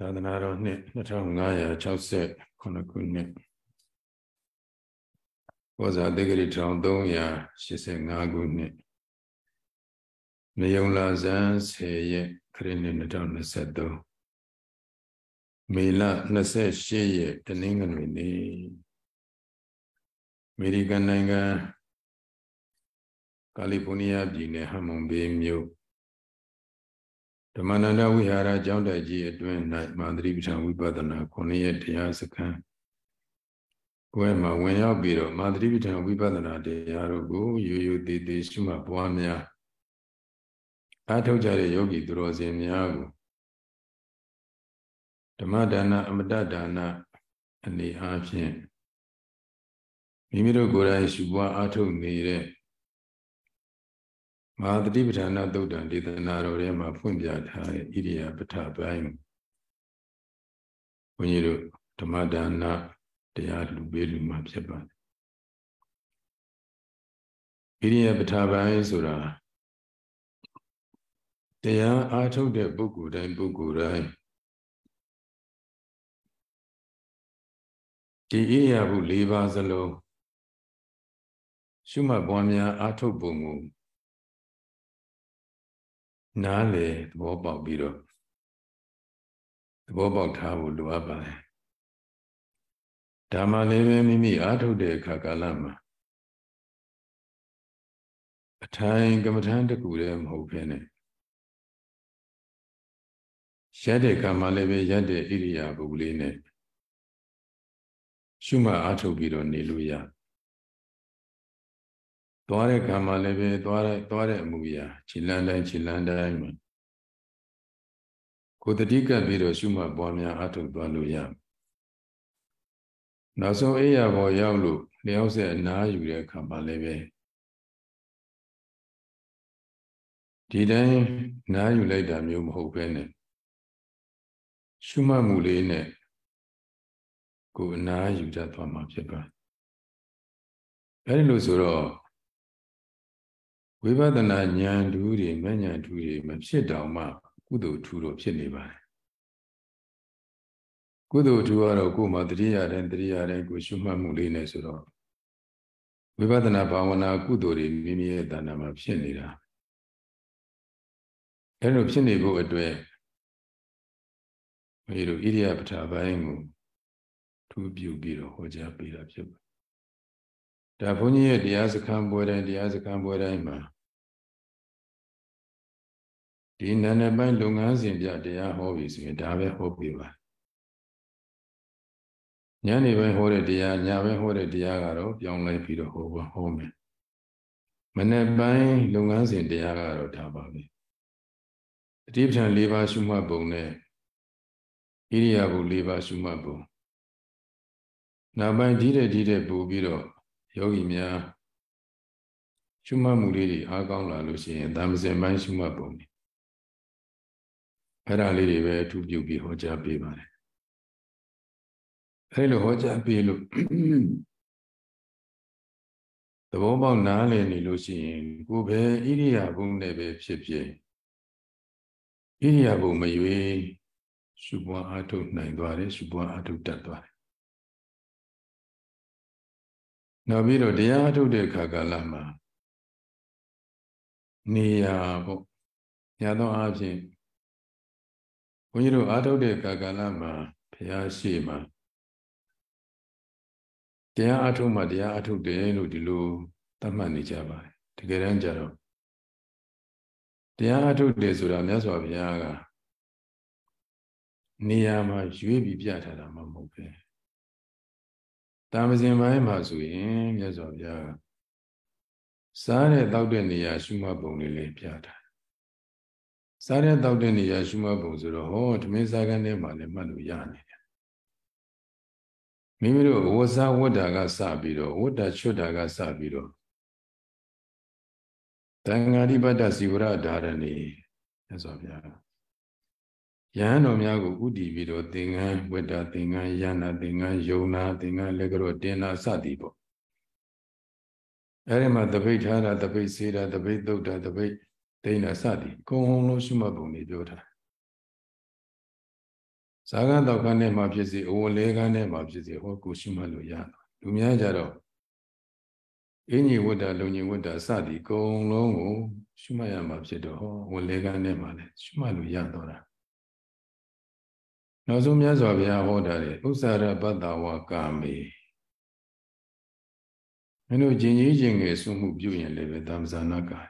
သာသနာတော်နှစ်2568ခုနှစ်ဘောဇာတေဂရီ1385ခုနှစ်နေုံလာဇန်10ရက်ခရစ်နှစ်2023မေလ28ရက်တနင်္ဂနွေနေ့အမေရိကန်နိုင်ငံကယ်လီဖိုးနီးယားပြည်နယ်ဟမ်မွန်ဘေးမြို့ ဓမ္မနန္ဒဝိဟာရကျောင်းတိုက်ကြီးအတွင်း၌မာသရိပဋ္ဌာန်ဝိပဿနာ9ရက်တရားစခန်းဘွဲမှာဝင်ရောက်ပြီးတော့မာသရိပဋ္ဌာန်ဝိပဿနာတရားတို့ကိုရိုးရိုးသေးသေးရှုမှတ်ပွားများအားထုတ်ကြတဲ့ယောဂီသူတော်စင်များကိုဓမ္မဒါနအမတဒါနအနေအားဖြင့်မိမိတို့ကိုယ်တိုင်ရှုပွားအားထုတ်နေတဲ့ မဟာတတိပဋ္ဌာနာသုတ်တံဒေသနာတော်ထဲမှာဖွင့်ပြထားတဲ့ဣရိယာပဋ္ဌပိုင်းဘုန်းကြီးတို့ဓမ္မဒါနတရားလူပေးလူမှာဖြစ်ပါတယ်ဣရိယာပဋ္ဌပိုင်းဆိုတာတရားအားထုတ်တဲ့ပုဂ္ဂိုလ်တိုင်းပုဂ္ဂိုလ်တိုင်းဒီဣရိယာပု၄ပါးစလုံးရှုမှတ်ပွားများအားထုတ်ပုံကို နားလေသဘောပေါက်ပြီးတော့သဘောပေါက်ထားဖို့လိုအပ်ပါတယ်ဒါမှလည်းပဲမိမိအားထုတ်တဲ့အခါကာလမှာအထိုင်ကမ္မထမ်းတကူတည်းမဟုတ်ဘဲနဲ့ရက်တဲ့ကံမှလည်းပဲရက်တဲ့ဣရိယာပုလေးနဲ့ရှုမှတ်အားထုတ်ပြီးတော့နေလို့ရတယ် သွားတဲ့ခံမှာလည်းပဲသွားတဲ့သွားတဲ့အမှုရာခြေလန်းတိုင်းခြေလန်းတိုင်းမှာကိုတတိကပ်ပြီးတော့ရှုမှတ်ပွားများအထုတ်သွားလို့ရနောက်ဆုံးအိယာဘောရောက်လို့လျှောက်ဆက်အနားယူတဲ့ခံမှာလည်းပဲဒီတိုင်းနားယူလိုက်တာမျိုးမဟုတ်ဘဲနဲ့ရှုမှတ်မှုလေးနဲ့ကိုအနားယူတတ်သွားမှာဖြစ်ပါတယ်အဲဒီလိုဆိုတော့ ဝိပဿနာဉာဏ်ဓူးတွေမဉဏ်ဓူးတွေမဖြစ်တောင်မှကုသိုလ်ထူတော့ဖြစ်နေပါတယ်ကုသိုလ်ထူကတော့ကိုယ်မှာတတိယတိုင်းတတိယတိုင်းကိုရှုမှတ်မှုလေးနဲ့ဆိုတော့ဝိပဿနာဘာဝနာကုသိုလ်တွေမိမိရဲ့တဏ္ဍာမှာဖြစ်နေတာအဲလိုဖြစ်နေဖို့အတွက်မေတို့ဣရိယာပဋ္ဌာပိုင်းကိုထူးပြုပြီးတော့ဟောကြားပေးတာဖြစ်ပါ ဒါဘုန်းကြီးရဲ့တရားစခန်းပွဲတိုင်းတရားစခန်းပွဲတိုင်းမှာဒီနာနေပိုင်းလုပ်ငန်းစဉ်ပြတရားဟောပြီဆိုရင်ဒါပဲဟောပြပါညနေပိုင်းဟောတဲ့တရားညပိုင်းဟောတဲ့တရားကတော့ပြောင်းလဲပြီးတော့ဟောပါဟောမယ်မနေ့ပိုင်းလုပ်ငန်းစဉ်တရားကတော့ဒါပါပဲအတိပ္ပံ၄ပါးရှုမှတ်ပုံနဲ့ဣရိယာပု၄ပါးရှုမှတ်ပုံနောက်ပိုင်းဒီတဲ့ဒီတဲ့ပို့ပြီးတော့ ယောဂီများရှုမှတ်မှုလေးတွေအားကောင်းလာလို့ရှိရင်ဒါမစင်ပိုင်းရှုမှတ်ပုံတွေအဲ့ဒါလေးတွေပဲအထူးပြုပြီးဟောကြားပေးပါတယ်အဲ့လိုဟောကြားပေးလို့သဘောပေါက်နားလည်နေလို့ရှိရင်ကိုယ်ပဲဣရိယာပုနဲ့ပဲဖြစ်ဖြစ်ဣရိယာပုမရွေးရှုပွားအားထုတ်နိုင်သွားတယ်ရှုပွားအားထုတ်တတ်သွားတယ် နောက်ပြီးတော့တရားအထုတ်တဲ့အခါကာလမှာနေရာပေါ့ညာသောအားဖြင့်ဘုန်းကြီးတို့အားထုတ်တဲ့အခါကာလမှာဘုရားရှိမှာတရားအထုတ်မှတရားအထုတ်တယ်လို့ဒီလိုသတ်မှတ်နေကြပါတယ်တကယ်တမ်းကျတော့တရားအထုတ်တယ်ဆိုတာမြတ်စွာဘုရားကနေရာမှာရွေးပြီးပြထားတာမှမဟုတ်ပဲ တာမစဉ်ပိုင်းမှာဆိုရင်မြတ်စွာဘုရားစားတဲ့တောက်တဲ့နေရာရှုမှတ်ပုံလေးလေးပြတာစားတဲ့တောက်တဲ့နေရာရှုမှတ်ပုံဆိုတော့ဟောဓမင်းစားကန်းထဲမှာလည်းမှတ်လို့ရနေတယ်မိမိတို့ဝဇ္ဇဝတ္တာကစပြီးတော့ဝတ္တချွတ်တာကစပြီးတော့တန်ဃာဓိပတ္တစီဝရဓာရဏီမြတ်စွာဘုရား ယဟန်တော်များကိုဥတည်ပြီးတော့သင်္ကန်းဝတ္တသင်္ကန်းယန္နာသင်္ကန်းယုံနာသင်္ကန်းလက်ကြောတင်နာစသည်ပေါ့အဲဒီမှာတပိတ်ထားတာတပိတ်စေးတာတပိတ်သုတ်တာတပိတ်ဒိဋ္ဌာစသည်အကုန်လုံးရှုမှတ်ပုံတွေပြောထားဇာကတောက်ကနဲ့မှဖြစ်စီအဝလေးကနဲ့မှဖြစ်စီဟောကိုရှုမှတ်လို့ရတာလူများကြတော့အင်းကြီးဝတ္တလုံကြီးဝတ္တစသည်အကုန်လုံးကိုရှုမှတ်ရမှာဖြစ်တော့ဟောဝလေးကနဲ့မှလည်းရှုမှတ်လို့ရတော့တာ နောက်ဆုံးမြတ်စွာဘုရားဟောတာလေဥစ္စာရပတ္တဝကာမေမင်းတို့ကျင်ကြီးကျင်ငယ်စွမှုပြုရင်လည်းပဲသမ္ဇာနာကာ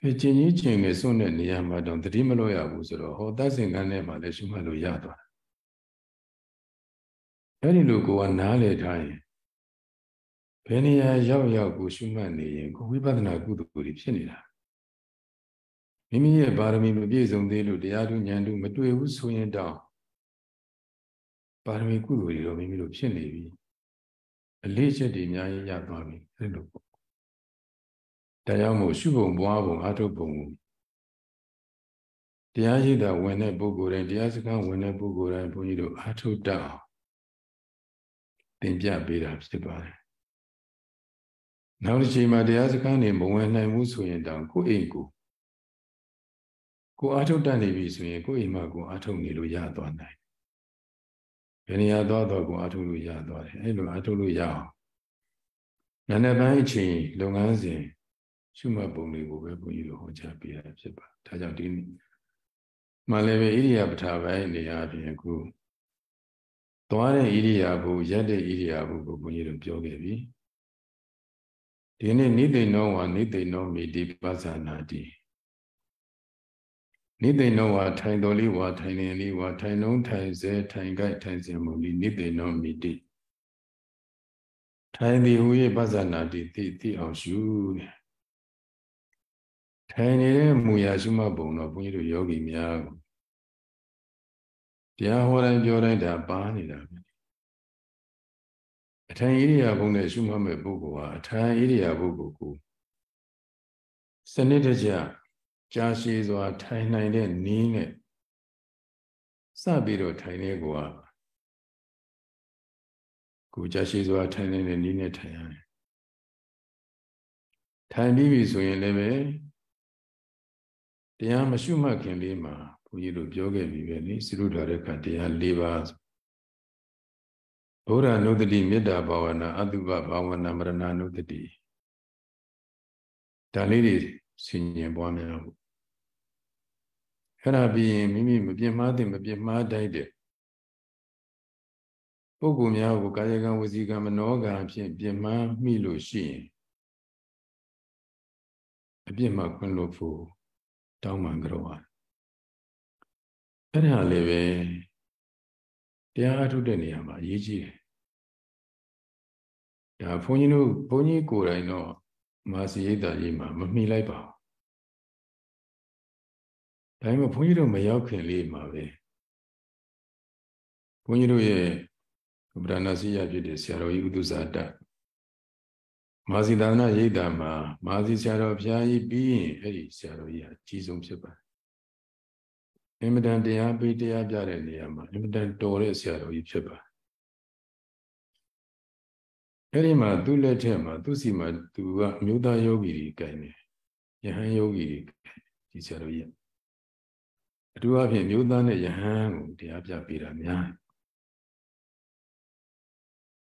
ကဲကျင်ကြီးကျင်ငယ်စွတဲ့နေရာမှာတော့တတိမလို့ရဘူးဆိုတော့ဟောသတ်စင်ကန်းထဲမှာလည်းရှုမှတ်လို့ရသွားတယ်အဲ့ဒီလိုကိုကနားလေထားရင်ဘယ်နေရာရောက်ရောက်ကိုရှုမှတ်နေရင်ကိုဝိပဿနာကုသိုလ်တွေဖြစ်နေတာ မိမိရဲ့ပါရမီမပြည့်စုံသေးလို့တရားထုဉာဏ်ထုမတွေ့ဘူးဆိုရင်တော့ပါရမီကုသိုလ်တွေတော့မိမိတို့ဖြစ်နေပြီအလေးချက်တွေအများကြီးရသွားပြီအဲ့လိုပေါ့တရားမို့ရှုပုံပွားပုံအထုပ်ပုံကိုတရားရှိတာဝင်တဲ့ပုဂ္ဂိုလ်တိုင်းတရားစကားဝင်တဲ့ပုဂ္ဂိုလ်တိုင်းဘုန်းကြီးတို့အထုတတ်အောင်သင်ပြပေးတာဖြစ်ပါတယ်နောက်တစ်ချိန်မှာတရားစကားနေမဝင်နိုင်ဘူးဆိုရင်တောင်ကိုယ့်အိမ်ကို ကိုအာထုတ်တတ်နေပြီဆိုရင်ကိုယ့်အိမ်မှာကိုအာထုတ်နေလို့ရသွားနိုင်ဘယ်နေရာသွားတော့ကိုအာထုတ်လို့ရသွားတယ်အဲ့လိုအာထုတ်လို့ရအောင်နာနေပိုင်းအချိန်လုပ်ငန်းစဉ်ရှုမှတ်ပုံတွေကိုပဲဘုန်းကြီးတို့ဟောကြားပေးရဖြစ်ပါဒါကြောင့်ဒီမှလည်းပဲဣရိယာပဋ္ဌာပိုင်းနေရာပြင်အခုသွားတဲ့ဣရိယာပုရက်တဲ့ဣရိယာပုကိုဘုန်းကြီးတို့ပြောခဲ့ပြီဒီနေ့နိသိဏောဝါနိသိဏောမိတိပသနာတိ နိသိဏောဝါထိုင်တော်လေးဝါထိုင်နေလေးဝါထိုင်လုံးထိုင်စေထိုင်ကြိုက်ထိုင်စင်မူလိနိသိဏောမိတိထိုင်သည်ဟူ၍ပသနာတိသိသိအောင်ရှုတဲ့ထိုင်နေတဲ့မူရာရှုမှတ်ပုံတော့ဘုန်းကြီးတို့ယောဂီများကိုတရားဟောတိုင်းပြောတိုင်းဒါပါနေတာပဲအထိုင်ဣရိယာပုနဲ့ရှုမှတ်မဲ့ပုဂ္ဂိုလ်ဟာအထိုင်ဣရိယာပုဂ္ဂိုလ်ကိုစနစ်တကျ ကြာရှည်စွာ ထိုင်နိုင်တဲ့နည်းနဲ့စပြီးတော့ထိုင်နေကိုကကိုကြာရှည်စွာထိုင်နေတဲ့နည်းနဲ့ထိုင်ရတယ်ထိုင်ပြီးပြီဆိုရင်လည်းပဲတရားမရှုမှတ်ခင်လေးမှာဘုန်းကြီးတို့ပြောခဲ့ပြီပဲနိသရုဒ္ဓရကတရား၄ပါးဘုရားနုဒတိမေတ္တာဘာဝနာအတုပဘာဝနာမရဏနုဒတိဒါလေးတွေ ဆင်ញင်ပွားများဖို့အဲ့ဒါပြီးရင်မိမိမပြင်းမှားတဲ့မပြင်းမှားတိုက်တဲ့ပုဂ္ဂိုလ်များကိုကာယကံဝစီကံမနောကံအဖြစ်ပြင်းမှားမိလို့ရှိရင်အပြစ်မှခွင့်လို့ဖို့တောင်းပန်ကြတော့အဲ့ဒါလည်းပဲတရားအထုတ်တဲ့နေရာမှာအရေးကြီးတယ်ဒါဘုန်းကြီးတို့ဘုန်းကြီးကိုယ်တိုင်တော့ မာစီရိတ်တာကြီးမှာမမိလိုက်ပါဘူးဒါပေမဲ့ဘုန်းကြီးတို့မရောက်ခင်လေးမှာပဲဘုန်းကြီးတို့ရဲ့ဗုဒ္ဓနာစီရဖြစ်တဲ့ဆရာတော်ကြီးဥဒ္ဒဇာတမာစီသာသနာရိတ်တာမှာမာစီဆရာတော်ဘုရားကြီးပြီးရင်အဲ့ဒီဆရာတော်ကြီးအကြီးဆုံးဖြစ်ပါတယ်အင်မတန်တရားပေးတရားပြတဲ့နေရာမှာအင်မတန်တော်တဲ့ဆရာတော်ကြီးဖြစ်ပါ အဲ့ဒီမှာသူ့လက်ထက်မှာသူ့စီမှာသူကအမျိုးသားယောဂီကြီးကြိုင်နေယဟန်ယောဂီကြီးဆရာတော်ကြီးအထူးအဖြင့်မျိုးသားနဲ့ယဟန်ကိုတရားပြပေးတာများ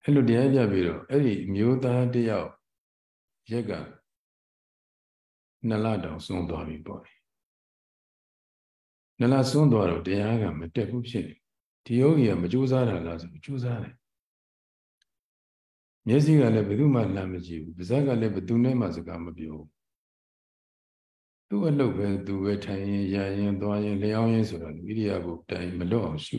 အဲ့လိုတရားပြပြီးတော့အဲ့ဒီမျိုးသားတယောက်ရက်ကနှစ်လတောင်ဆုံးသွားပြီပေါ့နလစွန်းသွားတော့တရားကမတက်ဘူးဖြစ်နေဒီယောဂီကမကြိုးစားတာလားဆိုကြိုးစားတယ် မျက်စိကလည်းဘယ်သူမှလမ်းမကြည့်ဘူးပါးစပ်ကလည်းဘယ်သူနဲ့မှစကားမပြောဘူးသူ့အလုပ်ပဲသူပဲထိုင်ရင်ရရင်သွားရင်လျောင်းရင်ဆိုတော့ဝိရိယကိုတိုင်မလွတ်အောင်ရှု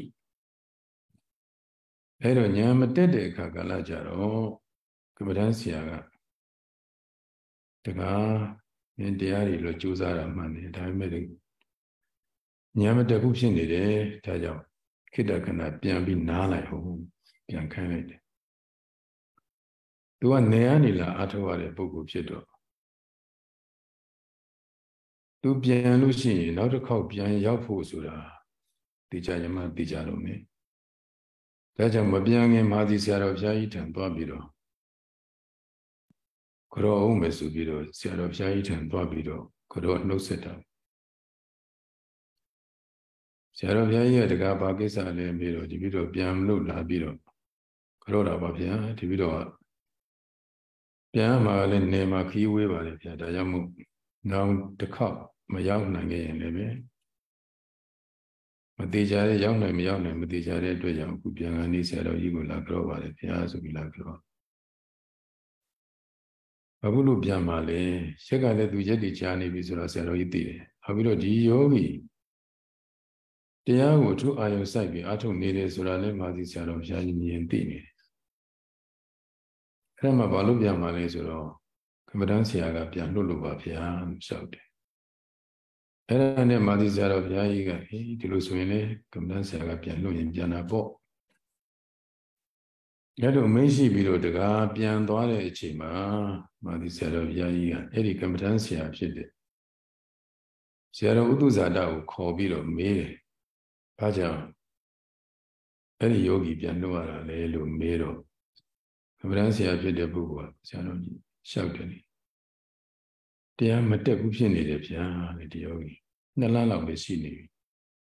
အဲ့တော့ညာမတက်တဲ့အခါကလည်းကြတော့ကမ္ဘာတန်းဆရာကတကားမင်းတရားတွေလို့ကြိုးစားတာမှန်တယ်ဒါပေမဲ့ညာမတက်ဘူးဖြစ်နေတယ်ဒါကြောင့်ခိတ္တခဏပြန်ပြီးနားလိုက်ဟုတ်ပြန်ခိုင်းလိုက်တယ် သူကနေရနေလာအထောက်ရတဲ့ပုဂ္ဂိုလ်ဖြစ်တော့သူပြန်လို့ရှိရင်နောက်တစ်ခေါက်ပြန်ရောက်ဖို့ဆိုတာတေချာယမတေချာလို့မယ်ဒါကြောင့်မပြန်ခင်မာသီဆရာတော်ဘုရားကြီးထံသွားပြီးတော့ကြောအောင်မယ်ဆိုပြီးတော့ဆရာတော်ဘုရားကြီးထံသွားပြီးတော့ကြောနှုတ်ဆက်တာဆဆရာတော်ဘုရားကြီးကတကားဘာကိစ္စလဲပြီးတော့ဒီပြီးတော့ပြန်လို့လာပြီးတော့ကြောတာပါဗျာဒီပြီးတော့ ပြန်မှာလည်းနေမှာခီးဝေးပါလေဗျာဒါကြောင့်မို့နောက်တစ်ခေါက်မရောက်နိုင်ခဲ့ရင်လည်းပဲမသေးကြတဲ့ရောက်နိုင်မရောက်နိုင်မသေးကြတဲ့အတွက်ကြောင့်အခုပြန်ကနေဆရာတော်ကြီးကိုလာကြောပါလေဗျာဆိုပြီးလာကြောအခုလို့ပြန်ပါလေရက်ကလည်းသူရက်တီချာနေပြီဆိုတော့ဆရာတော်ကြီးသိတယ်နောက်ပြီးတော့ဒီယောဂီတရားကိုသူအာယုံစိုက်ပြီးအထုတ်နေတယ်ဆိုတာလည်းမာသီဆရာတော်ဘုရားကြီးမြင်သိနေတယ် အဲ့ဒါမှဘာလို့ပြန်มาလဲဆိုတော့ကမ္မဋ္ဌာန်းဆရာကပြန်လွတ်လို့ပါဗျာလျှောက်တယ်အဲ့ဒါနဲ့မာသီဆရာတော်ဘုရားကြီးကအေးဒီလိုဆိုရင်လေကမ္မဋ္ဌာန်းဆရာကပြန်လွတ်ရင်ပြန်တာပေါ့အဲ့လိုမင်းရှိပြီးတော့တကားပြန်သွားတဲ့အချိန်မှာမာသီဆရာတော်ဘုရားကြီးကအဲ့ဒီကမ္မဋ္ဌာန်းဆရာဖြစ်တဲ့ဆရာတော်ဥဒ္ဒဇာတကိုခေါ်ပြီးတော့မေးတယ်။ဘာကြောင့်အဲ့ဒီယောဂီပြန်လွတ်ရတာလဲလို့မေးတော့ ကမ္မဋ္ဌာန်းဆရာဖြစ်တဲ့ပုဂ္ဂိုလ်ကဆရာတော်ကြီးရှောက်တယ်။တရားမတက်ဘူးဖြစ်နေတယ်ဗျာလေဒီယောဂီနှစ်လလောက်ပဲရှိနေပြီ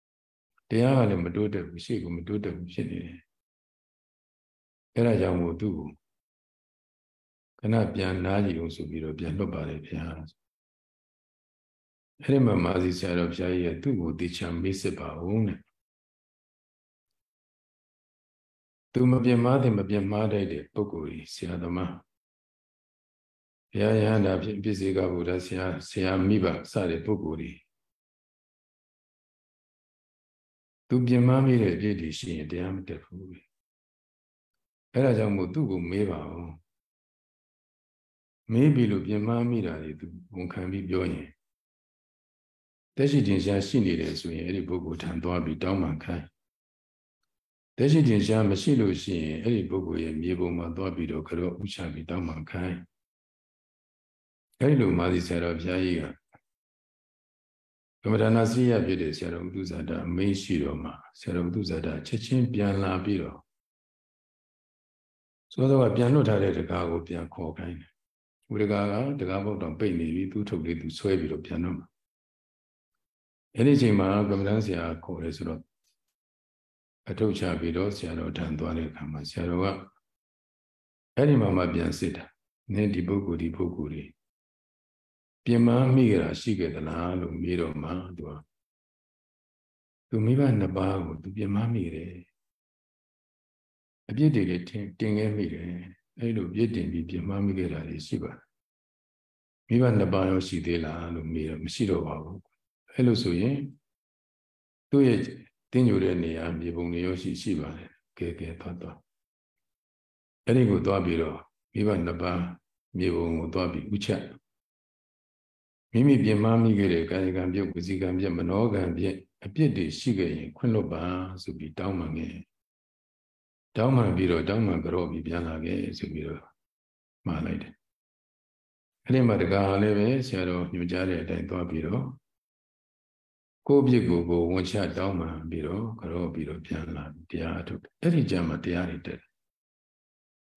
။တရားကလည်းမတိုးတက်ဘူးရှေ့ကမတိုးတက်ဘူးဖြစ်နေတယ်။အဲ့ဒါကြောင့်မို့သူ့ကိုခဏပြန်နားကြည့်လို့ဆိုပြီးတော့ပြန်လွတ်ပါတယ်ဗျာအဲ့ဒီမှာမာစီဆရာတော်ဘုရားကြီးကသူ့ကိုတေချာမေးစစ်ပါဦးတဲ့ သူမပြင်းမာတဲ့မပြင်းမာတဲ့ပုဂ္ဂိုလ်ကြီးဆရာသမားဘုရားရဟန္တာဖြစ်ပြည့်စေကဘုရားဆရာဆရာမိဘစတဲ့ပုဂ္ဂိုလ်ကြီးသူပြင်းမာမိတဲ့အပြည့်တွေရှိရင်တရားမတက်ဘူးအဲ့ဒါကြောင့်မို့သူ့ကိုမေးပါဦးမေးပြီလို့ပြင်မမိတာတွေသူဝန်ခံပြီးပြောရင်တက်ရှိတင်ရှားရှိနေတယ်ဆိုရင်အဲ့ဒီပုဂ္ဂိုလ်ထံသွားပြီးတောင်းပန်ခိုင်း တက်ရှိတင်ရှားမရှိလို့ရှိရင်အဲ့ဒီပုဂ္ဂိုလ်ရဲ့မြေပုံမှာသွားပြီးတော့ကြောဥချပြီးတောင်းပန်ခိုင်းအဲ့ဒီလိုမာသီဆရာတော်ဘုရားကြီးကကမ္မဒါနာစရိယဖြစ်တဲ့ဆရာတော်ဥဒ္ဒဇာတာအမိန့်ရှိတော်မှာဆရာတော်ဥဒ္ဒဇာတာချက်ချင်းပြန်လာပြီးတော့သောသောကပြန်လွတ်ထားတဲ့တကားကိုပြန်ခေါ်ခိုင်းတယ်ဝိရကာကတကားပေါက်တော့ပိတ်နေပြီသူ့ထုတ်လေးသူဆွဲပြီးတော့ပြန်တော့မှာအဲ့ဒီချိန်မှာကမ္မဋ္ဌာန်းဆရာခေါ်တယ်ဆိုတော့ အထုတ်ချပြီးတော့ဆရာတော်ထံသွားတဲ့အခါမှာဆရာတော်ကအဲ့ဒီမှာမှပြန်စစ်တာနင်းဒီပုဂ္ဂိုလ်ဒီပုဂ္ဂိုလ်တွေပြင်မမိကြတာရှိခဲ့သလားလို့မေးတော့မှသူကသူမိဘနှစ်ပါးကိုသူပြင်မမိတယ်အပြစ်တွေလည်းတင်တင်ခဲ့မိတယ်အဲ့လိုပြစ်တင်ပြီးပြင်မမိခဲ့တာတွေရှိပါတယ်မိဘနှစ်ပါးရောရှိသေးလားလို့မေးတော့မရှိတော့ပါဘူးအဲ့လိုဆိုရင်သူ့ရဲ့ တင်းညိုတဲ့နေရာမြေပုံတွေရောရှိရှိပါတယ်ကဲကဲသွားသွားအဲ့ဒီကိုသွားပြီးတော့မိဘနှစ်ပါးမြေပုံကိုသွားပြီးဥချက်မိမိပြင်မမိခဲ့တဲ့ကာယကံပြုတ်ဝစီကံပြုတ်မနောကံပြုတ်အပြစ်တွေရှိခဲ့ရင်ခွင့်လွတ်ပါဆိုပြီးတောင်းပန်ခဲ့တောင်းပန်ပြီးတော့တောင်းပန်ကြောပြီးပြန်လာခဲ့ဆိုပြီးတော့မှားလိုက်တယ်အဲ့ဒီမှာတကားလည်းပဲဆရာတော်ညွှန်ကြားတဲ့အတိုင်းသွားပြီးတော့ ကိုယ့်ပြစ်ကိုကိုဝန်ချတောင်းပန်ပြီးတော့ကြောပြီးတော့ပြန်လာတရားထုတ်အဲ့ဒီကြမှာတရားတွေတက်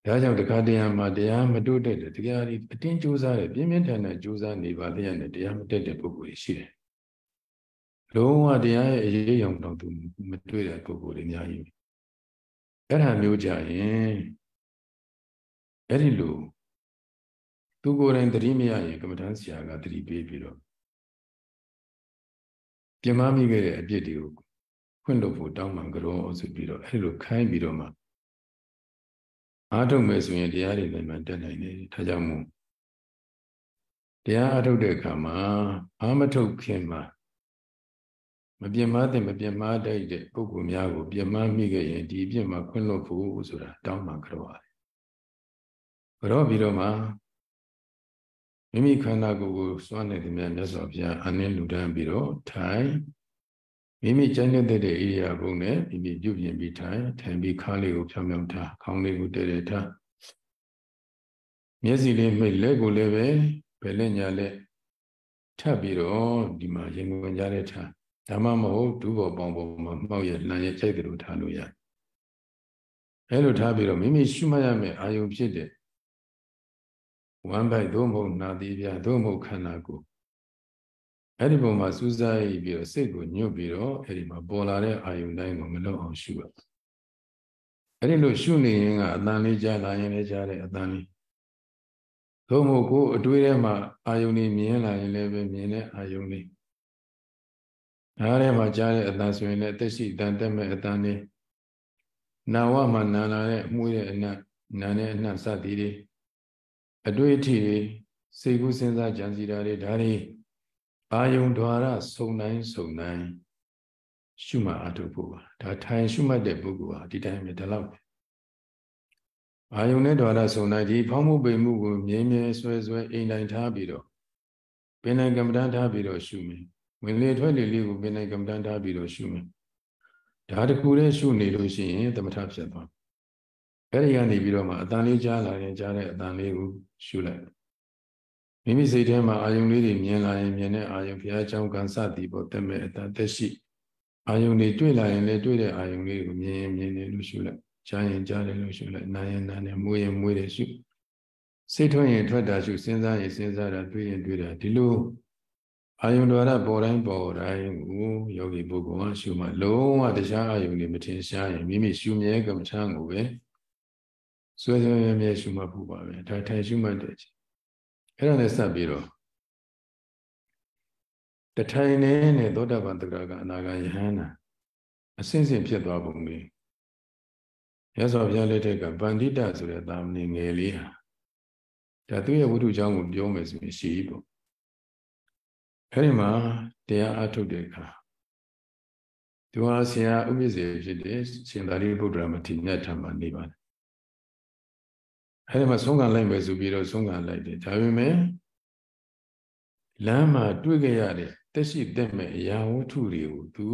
ဒါကြောင့်တခါတရားမှာတရားမတိုးတက်တဲ့တရားတွေအတင်းကြိုးစားတယ်ပြင်းပြင်းထန်ထန်ကြိုးစားနေပါလျက်နဲ့တရားမတက်တဲ့ပုဂ္ဂိုလ်တွေရှိတယ်လုံးဝတရားရဲ့အရေးအယံတော့သူမတွေ့တဲ့ပုဂ္ဂိုလ်တွေအများကြီးအဲ့ဒါမျိုးကြရင်အဲ့ဒီလိုသူကိုယ်တိုင်သတိမရရင်ကမ္မဋ္ဌာန်းဆရာကသတိပေးပြီးတော့ ပြမမိခဲ့တဲ့အပြစ်တွေကိုခွင့်လို့ဖို့တောင်းပန်ကြတော့ဆိုပြီးတော့အဲ့လိုခိုင်းပြီးတော့မှအားထုတ်မယ်ဆိုရင်တရားတွေလည်းမှတက်နိုင်တယ်ဒါကြောင့်မို့တရားအားထုတ်တဲ့အခါမှာအာမထုတ်ခင်မှာမပြင်းမတဲ့မပြင်းမတတ်တဲ့ပုဂ္ဂိုလ်များကိုပြင်းမမိခဲ့ရင်ဒီအပြစ်မှာခွင့်လို့ဖို့ဆိုတာတောင်းပန်ကြတော့ရတယ်။ကြတော့ပြီးတော့မှ မိမိခန္ဓာကိုယ်ကိုစွန့်နေတဲ့မြတ်စွာဘုရားအနည်းလူတန်းပြီးတော့ထိုင်မိမိကြိုက်တဲ့တဲ့ဣရိယာပုနဲ့မိမိပြုပြင်ပြီးထိုင်ထိုင်ပြီးခါးလေးကိုဖြောင်းဖြောင်းထားခေါင်းလေးကိုတည့်တည့်ထားမျက်စိလေးမိတ်လက်ကိုလည်းပဲဘယ်လက်ညာလက်ထပ်ပြီးတော့ဒီမှာရင်ဝင်ကြတဲ့ထားဒါမှမဟုတ်ဒုဘောပေါင်းပေါ်မှာမှောက်ရလမ်းရကြိုက်တယ်လို့ထားလို့ရအဲလိုထားပြီးတော့မိမိရှုမှတ်ရမယ့်အာယုံဖြစ်တဲ့ ဝမ်းပိုက်သို့မဟုတ်နာသီးပြသို့မဟုတ်ခန္ဓာကိုယ်အဲ့ဒီပုံမှာစူးစိုက်ပြီးတော့စိတ်ကိုညွတ်ပြီးတော့အဲ့ဒီမှာပေါ်လာတဲ့အာယုန်တိုင်းကိုမလွတ်အောင်ရှုရအဲ့ဒီလိုရှုနေရင်ကအတန်လေးကြားလာရင်လည်းကြားတယ်အတန်လေးသို့မဟုတ်ကိုအတွေးထဲမှာအာယုန်လေးမြင်လာရင်လည်းပဲမြင်တဲ့အာယုန်လေးနားထဲမှာကြားတဲ့အတန်ဆိုရင်လည်းတက်ရှိအတန်တက်မဲ့အတန်လေးနာဝမှာနာလာတဲ့မှုရဲ့အနတ်နာနဲ့အနတ်စသည်တွေ အတွေ့အထိတွေစိတ်ကူးစဉ်းစားကြံစည်တာတွေဒါတွေအာယုံ द्वार စုံတိုင်းစုံတိုင်းရှုမှတ်အထုဖို့ပါဒါထိုင်ရှုမှတ်တဲ့ပုဂ္ဂိုလ်ဟာဒီတိုင်းပဲဒီလောက်ပဲအာယုံနဲ့ द्वार စုံတိုင်းဒီဖောင်းမှုပိမှုကိုမြဲမြဲဆွဲဆွဲအိမ်တိုင်းထားပြီးတော့ပင်နိုင်ကမ္မဋ္ဌာန်းထားပြီးတော့ရှုမယ်ဝင်လေထွက်လေလေးကိုပင်နိုင်ကမ္မဋ္ဌာန်းထားပြီးတော့ရှုမယ်ဒါတခုတည်းရှုနေလို့ရှိရင်သမထဖြစ်သွားအဲ့ဒီကနေပြီးတော့မှအတန်လေးကြားလာရင်ကြားတဲ့အတန်လေးကို ရှုလိုက်မိမိစိတ်ထဲမှာအာယုန်လေးတွေမြင်လာရင်မြင်တဲ့အာယုန်ဘုရားအကြောင်းကံစသည်ပေါ့တက်မဲ့အတသက်ရှိအာယုန်တွေတွေ့လာရင်လည်းတွေ့တဲ့အာယုန်လေးကိုမြင်ရင်မြင်တယ်လို့ရှုလိုက်ကြားရင်ကြားတယ်လို့ရှုလိုက်နားရင်နားတယ်မွေးရင်မွေးတယ်ရှုစိတ်ထွက်ရင်ထွက်တာရှုစဉ်းစားရင်စဉ်းစားတာတွေ့ရင်တွေ့တာဒီလိုအာယုန်တော်ရပေါ်တိုင်းပေါ်တိုင်းကိုယောဂီပုဂ္ဂိုလ်ကရှုမှလုံးဝတရားအာယုန်တွေမထင်ရှားရင်မိမိရှုမြဲကမ္မထံကိုပဲ ဆွဲဆွဲမြဲမြဲရှုမှတ်ဖို့ပါပဲဒါထိုင်ရှုမှတ်တဲ့အဲ့ဒါနဲ့ဆက်ပြီးတော့တထိုင်နေနဲ့သောတာပန်တဂရကအနာဂါယဟန္တာအစင်းစင်ဖြစ်သွားပုံလေးရသော်ဘုရားလက်ထက်ကဗန္တိတဆိုတဲ့သာမဏေငယ်လေးဟာဒါသူ့ရဲ့ဝိတုကြောင့်ကိုပြောမယ်ဆိုရင်ရှိပေါ့အဲ့ဒီမှာတရားအထုတ်တဲ့အခါသူဟာဆရာဥပ္ပဇေဖြစ်တဲ့ရှင်သာရိပုတ္တရာမထေရမြတ်ထံမှာနေပါတယ် အဲဒီမှာဆုံးခံလိုက်မယ်ဆိုပြီးတော့ဆုံးခံလိုက်တယ်ဒါပေမဲ့လမ်းမှာတွေ့ကြရတဲ့တက်ရှိတက်မဲ့အရာဝတ္ထုတွေကိုသူ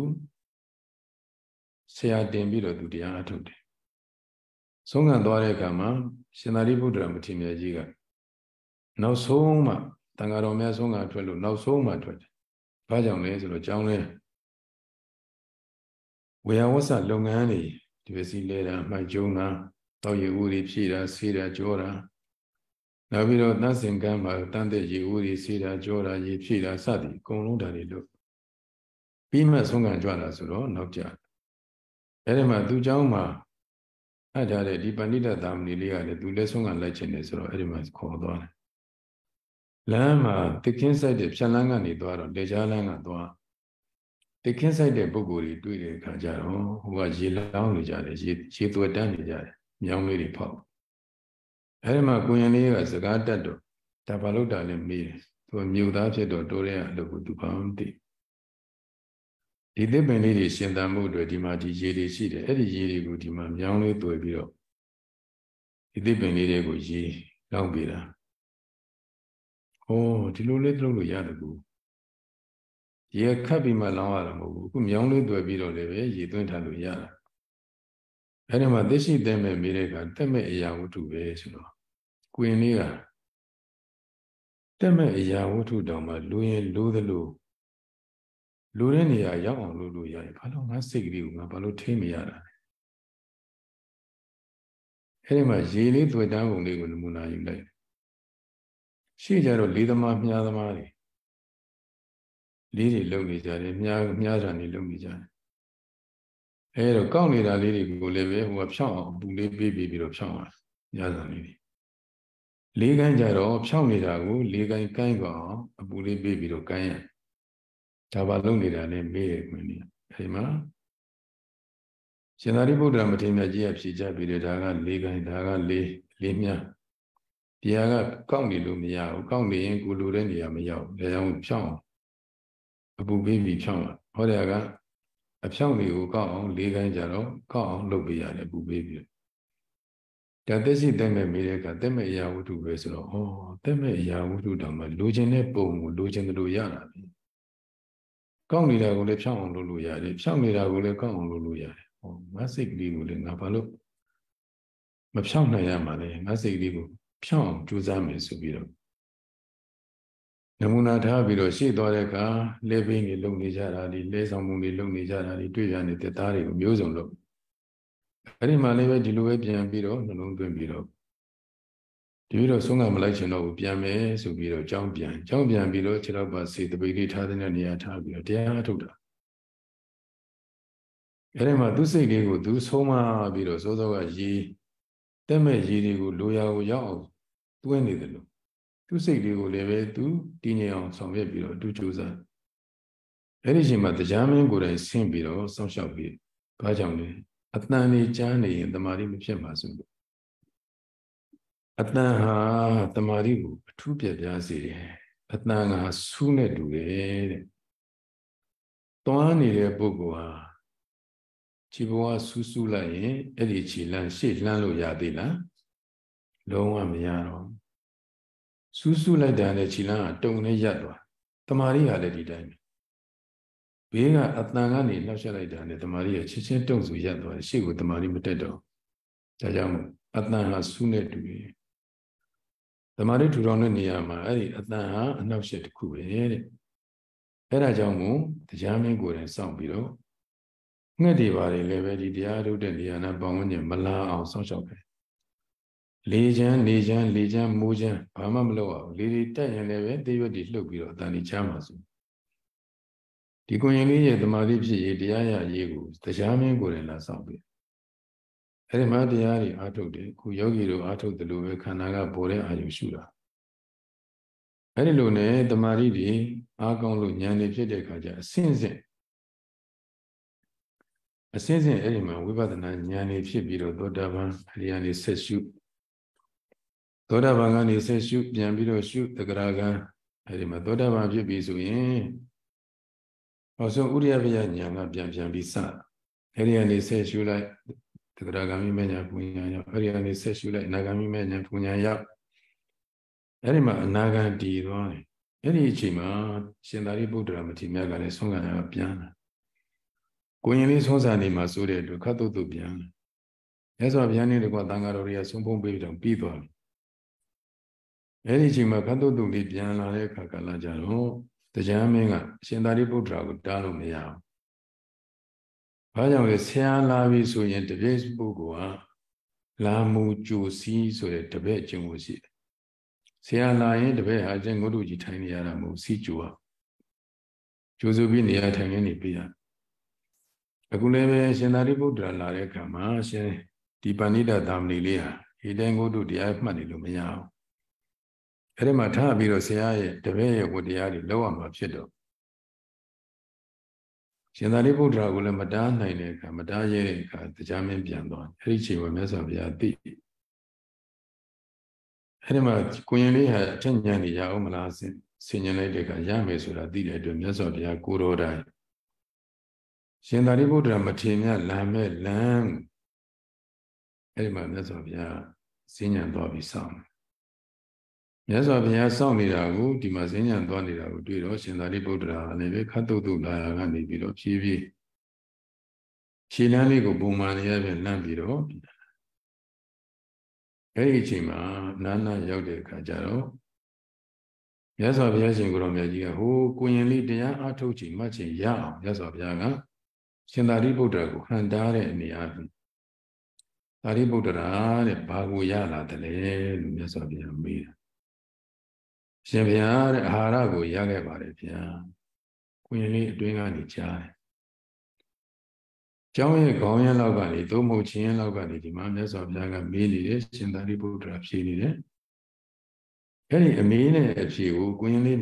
ဆရာတင်ပြီးတော့သူတရားအထုတ်တယ်ဆုံးခံသွားတဲ့အခါမှာရှင်သာရိပုတ္တရာမထေရမြတ်ကြီးကနောက်ဆုံးမှတန်ဃာတော်များဆုံးခံထွက်လို့နောက်ဆုံးမှထွက်တယ်။ဘာကြောင့်လဲဆိုတော့ကျောင်းလဲဝေယဝဆလုပ်ငန်းတွေဒီပစီလဲတာမှိုက်ကျုံတာ တောက်ရည်ဦးတွေဖြည့်တာဆေးတာကြောတာနောက်ပြီးတော့သန့်စင်ကမ်းမှာတန်တဲ့ရည်ဦးတွေဆေးတာကြောတာရည်ဖြည့်တာစသည်အကုန်လုံးဒါတွေလို့ပြီးမှဆုံးခံကြတာဆိုတော့နောက်ကြအဲဒီမှာသူเจ้าမှာအပ်ထားတဲ့ဒီပဏိတသာမဏေလေးကလည်းသူလည်းဆုံးခံလိုက်ခြင်းတယ်ဆိုတော့အဲဒီမှာခေါ်သွားတယ်လမ်းမှာတခင်းဆိုင်တဲ့ဖြတ်လန်းကနေသွားတော့လေချားလန်းကသွားတခင်းဆိုင်တဲ့ပုံကိုယ်တွေတွေ့တဲ့အခါကျတော့ဟိုကရေလောင်းနေကြတယ်ရေရေသွဲတန်းနေကြတယ် မြောင်းလေးတွေဖောက်အဲဒီမှာကိုရင်လေးကစကားတတ်တော့ဒါဘာလို့တာလဲမေးတယ်သူကမြို့သားဖြစ်တော့တိုးတဲ့အလုပ်ကိုသူဘာမှမသိဒီသစ်ပင်လေးတွေရှင်သန်မှုအတွက်ဒီမှာဒီရေတွေရှိတယ်အဲ့ဒီရေတွေကိုဒီမှာမြောင်းလေးတွေ့ပြီးတော့ဒီသစ်ပင်လေးတွေကိုရေလောင်းပေးတာဩဒီလိုလေးလုပ်လို့ရတယ်ကူရေခတ်ပြီးမှလောင်းရတာမဟုတ်ဘူးအခုမြောင်းလေးတွေ့ပြီးတော့လည်းပဲရေသွင်းထားလို့ရတာ အဲ့ဒီမှာသိရှိတဲ့မဲ့မိတဲ့ကတက်မဲ့အရာဝတ္ထုပဲဆိုတော့ကွင်လေးကတက်မဲ့အရာဝတ္ထုတောင်မှလူရင်လူသလိုလူတဲ့နေရာရောက်အောင်လုပ်လို့ရရင်ဘာလို့ငါစိတ်ကလေးကိုငါဘာလို့ထိမရတာလဲအဲ့ဒီမှာရေလေးတွေ့တန်းပုံလေးကိုနမူနာယူလိုက်ရှေ့ကြတော့လေးသမားမြားသမားတွေလေးတွေလုံနေကြတယ်မြားမြားတာနေလုံနေကြတယ် အဲတော့ကောက်နေတာလေးတွေကိုလည်းပဲဟိုကဖြောင်းအောင်ပူလေးပေးပြီးပြီးတော့ဖြောင်းအောင်ညစာလေးတွေလေးကိုင်းကြတော့ဖြောင်းနေတာကိုလေးကိုင်းကိုင်းကောအောင်အပူလေးပေးပြီးတော့ကိုင်းရဒါပါလုံးနေတာလည်းမေးရခွင့်နေအဲဒီမှာရှင်သာရိပုတ္တရာမထေရမြတ်ကြီးကဖြေချပြီးတယ်ဒါကလေးကိုင်းဒါကလေးလေးမြတရားကကောက်နေလို့မရဘူးကောက်နေရင်ကိုလိုတဲ့နေရာမရောက်ဒါကြောင့်ဖြောင်းအပူပေးပြီးဖြောင်းဟောတယ်က အဖြောင့်တွေကိုကောက်အောင်လေးခိုင်းကြတော့ကောက်အောင်လုပ်ပေးရတယ်ပူပေးပြီးဒါသက်ရှိတက်မဲ့မိတဲ့ကတက်မဲ့အရာဝတ္ထုပဲဆိုတော့ဩတက်မဲ့အရာဝတ္ထုတောင်မှလိုချင်တဲ့ပုံကိုလိုချင်တယ်လို့ရတာပြီကောက်နေတာကိုလည်းဖြောင့်အောင်လုပ်လို့ရတယ်ဖြောင့်နေတာကိုလည်းကောက်အောင်လုပ်လို့ရတယ်ဟောငါစိတ်ကလေးကိုလည်းငါဘာလို့မဖြောင့်နိုင်ရမှာလဲငါစိတ်ကလေးကိုဖြောင့်အောင်ကြိုးစားမယ်ဆိုပြီးတော့ နမူနာထားပြီးတော့ရှေ့သွားတဲ့အခါလဲပင်းတွေလုံနေကြတာဒီလဲဆောင်မှုတွေလုံနေကြတာဒီတွေ့ရနေတဲ့သားတွေကိုမျိုးစုံလုပ်အဲ့ဒီမှာလည်းပဲဒီလိုပဲပြန်ပြီးတော့နှလုံးသွင်းပြီးတော့တပည့်တော်ဆုံးကမလိုက်ချင်တော့ဘူးပြန်မယ်ဆိုပြီးတော့ကြောင်းပြန်ကြောင်းပြန်ပြီးတော့ခြေတော့ပါစေတပိလေးထားတဲ့နေရာထားပြီးတော့တရားထုတ်တာအဲ့ဒီမှာသူစိတ်လေးကိုသူဆုံးမပြီးတော့စိုးစောကရေတက်မဲ့ရေတွေကိုလိုရာကိုရောက်အောင်တွင်းနေတယ်လို့ သူစိတ်လေးကိုလည်းပဲသူတည်ငြိမ်အောင်ဆောင်ရွက်ပြီးတော့အတူကြိုးစားအဲ့ဒီအချိန်မှာတရားမင်းကိုယ်တိုင်ဆင်းပြီးတော့စောင့်ရှောက်ပြီးဘာကြောင့်လဲအတန်နေကြားနေရင်တမာတိမဖြစ်မှာဆိုလို့အတန်ဟာတမာတိကိုအထူးပြပြစေတယ်အတန်ကဆူးနဲ့တူတယ်တဲ့တွားနေတဲ့ပုဂ္ဂိုလ်ဟာခြေဘဝဆူးဆူးလိုက်ရင်အဲ့ဒီခြေလမ်းရှေ့လှမ်းလို့ရသေးလားလုံးဝမရတော့ ဆူးဆူးလိုက်တာနဲ့ခြေလမ်းကတုံနဲ့ရပ်သွားတမာတိကလည်းဒီတိုင်းဘေးကအတန်ကနေလှောက်ရှက်လိုက်တာနဲ့တမာရီရဲ့ချစ်ချင်းတုံစုရပ်သွားတယ်ရှေ့ကိုတမာရီမတက်တော့ဒါကြောင့်အတန်ဟာဆူးနဲ့တူတယ်တမာရီထူထောင်တဲ့နေရာမှာအဲ့ဒီအတန်ဟာအနောက်ရှက်တစ်ခုပဲတဲ့အဲ့ဒါကြောင့်မို့တရားမင်းကိုယ်တိုင်စောင့်ပြီးတော့ငှက်တွေပါတယ်လည်းပဲဒီတရားထုတ်တဲ့နေရာနဲ့ပေါင်းဝန်းကျင်မလာအောင်စောင့်ရှောက်တယ် လေချမ်းနေချမ်းလေချမ်းမိုးချမ်းဘာမှမလုပ်အောင်လေတွေတက်ရင်လည်းပဲတေးရွက်တွေလှုပ်ပြီးတော့အတန်ကြီးချမ်းပါစို့ဒီကိုရင်လေးရဲ့တမာတိဖြစ်ရေးတရားရရေးကိုတရားမင်းကိုယ်တိုင်လာဆောင်ပြီအဲ့ဒီမှာတရားတွေအားထုတ်တယ်ခုယောဂီတို့အားထုတ်တယ်လို့ပဲခန္ဓာကပေါ်တဲ့အာယုရှုတာအဲ့ဒီလိုနဲ့တမာတိတွေအားကောင်းလို့ဉာဏ်တွေဖြစ်တဲ့အခါကျအစင်းစင်းအစင်းစင်းအဲ့ဒီမှာဝိပဿနာဉာဏ်တွေဖြစ်ပြီးတော့သောတာပန်အရိယာနေဆက်ရှု သောတာပန်ကနေဆက်ရှုပြန်ပြီးတော့ရှုတဂရကံအဲဒီမှာသောတာပန်ဖြစ်ပြီဆိုရင်နောက်ဆုံးဥရိယပယညာကပြန်ပြန်ပြီးစအဲဒီကနေဆက်ရှုလိုက်တဂရဂံမိမညာပူညာရောက်အဲဒီကနေဆက်ရှုလိုက်အနာဂံမိမညာပူညာရောက်အဲဒီမှာအနာဂံတည်သွားတယ်အဲဒီအချိန်မှာရှင်သာရိပုတ္တရာမထေရကလည်းဆုံးခံရပြန်လာကိုရင်လေးဆုံးဆံနေမှာဆိုတဲ့အတွက်ခတ်တုတ်တုပြန်လာအဲဆိုဗျာနေတကွာတန်ဃာတော်တွေကဆုံးဖုံးပေးပြီးတော့ပြီးသွားပြီ အဲ့ဒီအချိန်မှာခတ်တုတ်တုတ်လေးပြန်လာတဲ့အခါကလာကြတော့တရားမင်းကအရှင်သာရိပုတ္တရာကိုတားလို့မရဘူး။ဘာကြောင့်လဲဆရာလာပြီဆိုရင်တပည့်ပုဂ္ဂိုလ်ကလာမူကြိုစီးဆိုတဲ့တပည့်ကျင့်ကိုရှိတယ်။ဆရာလာရင်တပည့်ဟာကျင့်ငုတ်တုကြီးထိုင်နေရတာမဟုတ်စီးကြိုอ่ะ။ကြိုးစုပြီးနေရာထိုင်နေနေပြရ။အခုလည်းပဲရှင်သာရိပုတ္တရာလာတဲ့အခါမှာရှင်ဒီပဏိတသာမဏေလေးဟာဒီတိုင်းငုတ်တုတရားမှတ်နေလို့မရဘူး အဲ့ဒီမှာထားပြီးတော့ဆရာရဲ့တပည့်ရဲ့ဝတ္တရားတွေလောက်အောင်မှာဖြစ်တော့ရှင်သာရိပုတ္တရာကိုလည်းမတားနိုင်တဲ့အခါမတားရဲတဲ့အခါတရားမင်းပြန်သွားအဲ့ဒီချိန်မှာမြတ်စွာဘုရားသိအဲ့ဒီမှာကိုရင်လေးဟာအထက်ဉာဏ်ကြီးရအောင်မလားဆင်ဆင်ញင်လိုက်တဲ့အခါရမယ်ဆိုတာသိတဲ့အတွက်မြတ်စွာဘုရားကိုတော်တိုင်ရှင်သာရိပုတ္တရာမထေရမြတ်လမ်းမဲ့လမ်းအဲ့ဒီမှာမြတ်စွာဘုရားစဉ္ညာသွားပြီးစောင့် မြတ်စွာဘုရားစောင့်နေတာကိုဒီမှာဈဉ္ဉံသွားနေတာကိုတွေ့တော့ရှင်သာရိပုတ္တရာလည်းပဲခတ်တုတ်တုလာရကနေပြီးတော့ဖြည်းဖြည်းခြေလမ်းလေးကိုပုံမှန်ရပြလမ်းပြီးတော့အဲ့ဒီအချိန်မှာနာနာရောက်တဲ့အခါကျတော့မြတ်စွာဘုရားရှင်ကိုရောမြတ်ကြီးကဟိုကိုရင်လေးတရားအထုတ်ချိန်မှချိန်ရအောင်မြတ်စွာဘုရားကရှင်သာရိပုတ္တရာကိုဟန်တားတဲ့အနေအချင်းသာရိပုတ္တရာတဲ့ဘာကိုရလာတယ်လဲလို့မြတ်စွာဘုရားမေးတာ ရှင်ဘုရားတဲ့အာဟာရကိုရခဲ့ပါတယ်ဗျာကိုရင်လေးအတွင်းကနေကြားတယ်ကျောင်းရဲ့ခေါင်းရင်းလောက်ကနေသို့မဟုတ်ချင်းရင်းလောက်ကနေဒီမှာမြတ်စွာဘုရားကမေးနေတယ်ရှင်သာရိပုတ္တရာဖြေနေတယ်အဲ့ဒီအမေးနဲ့အဖြေကိုကိုရင်လေး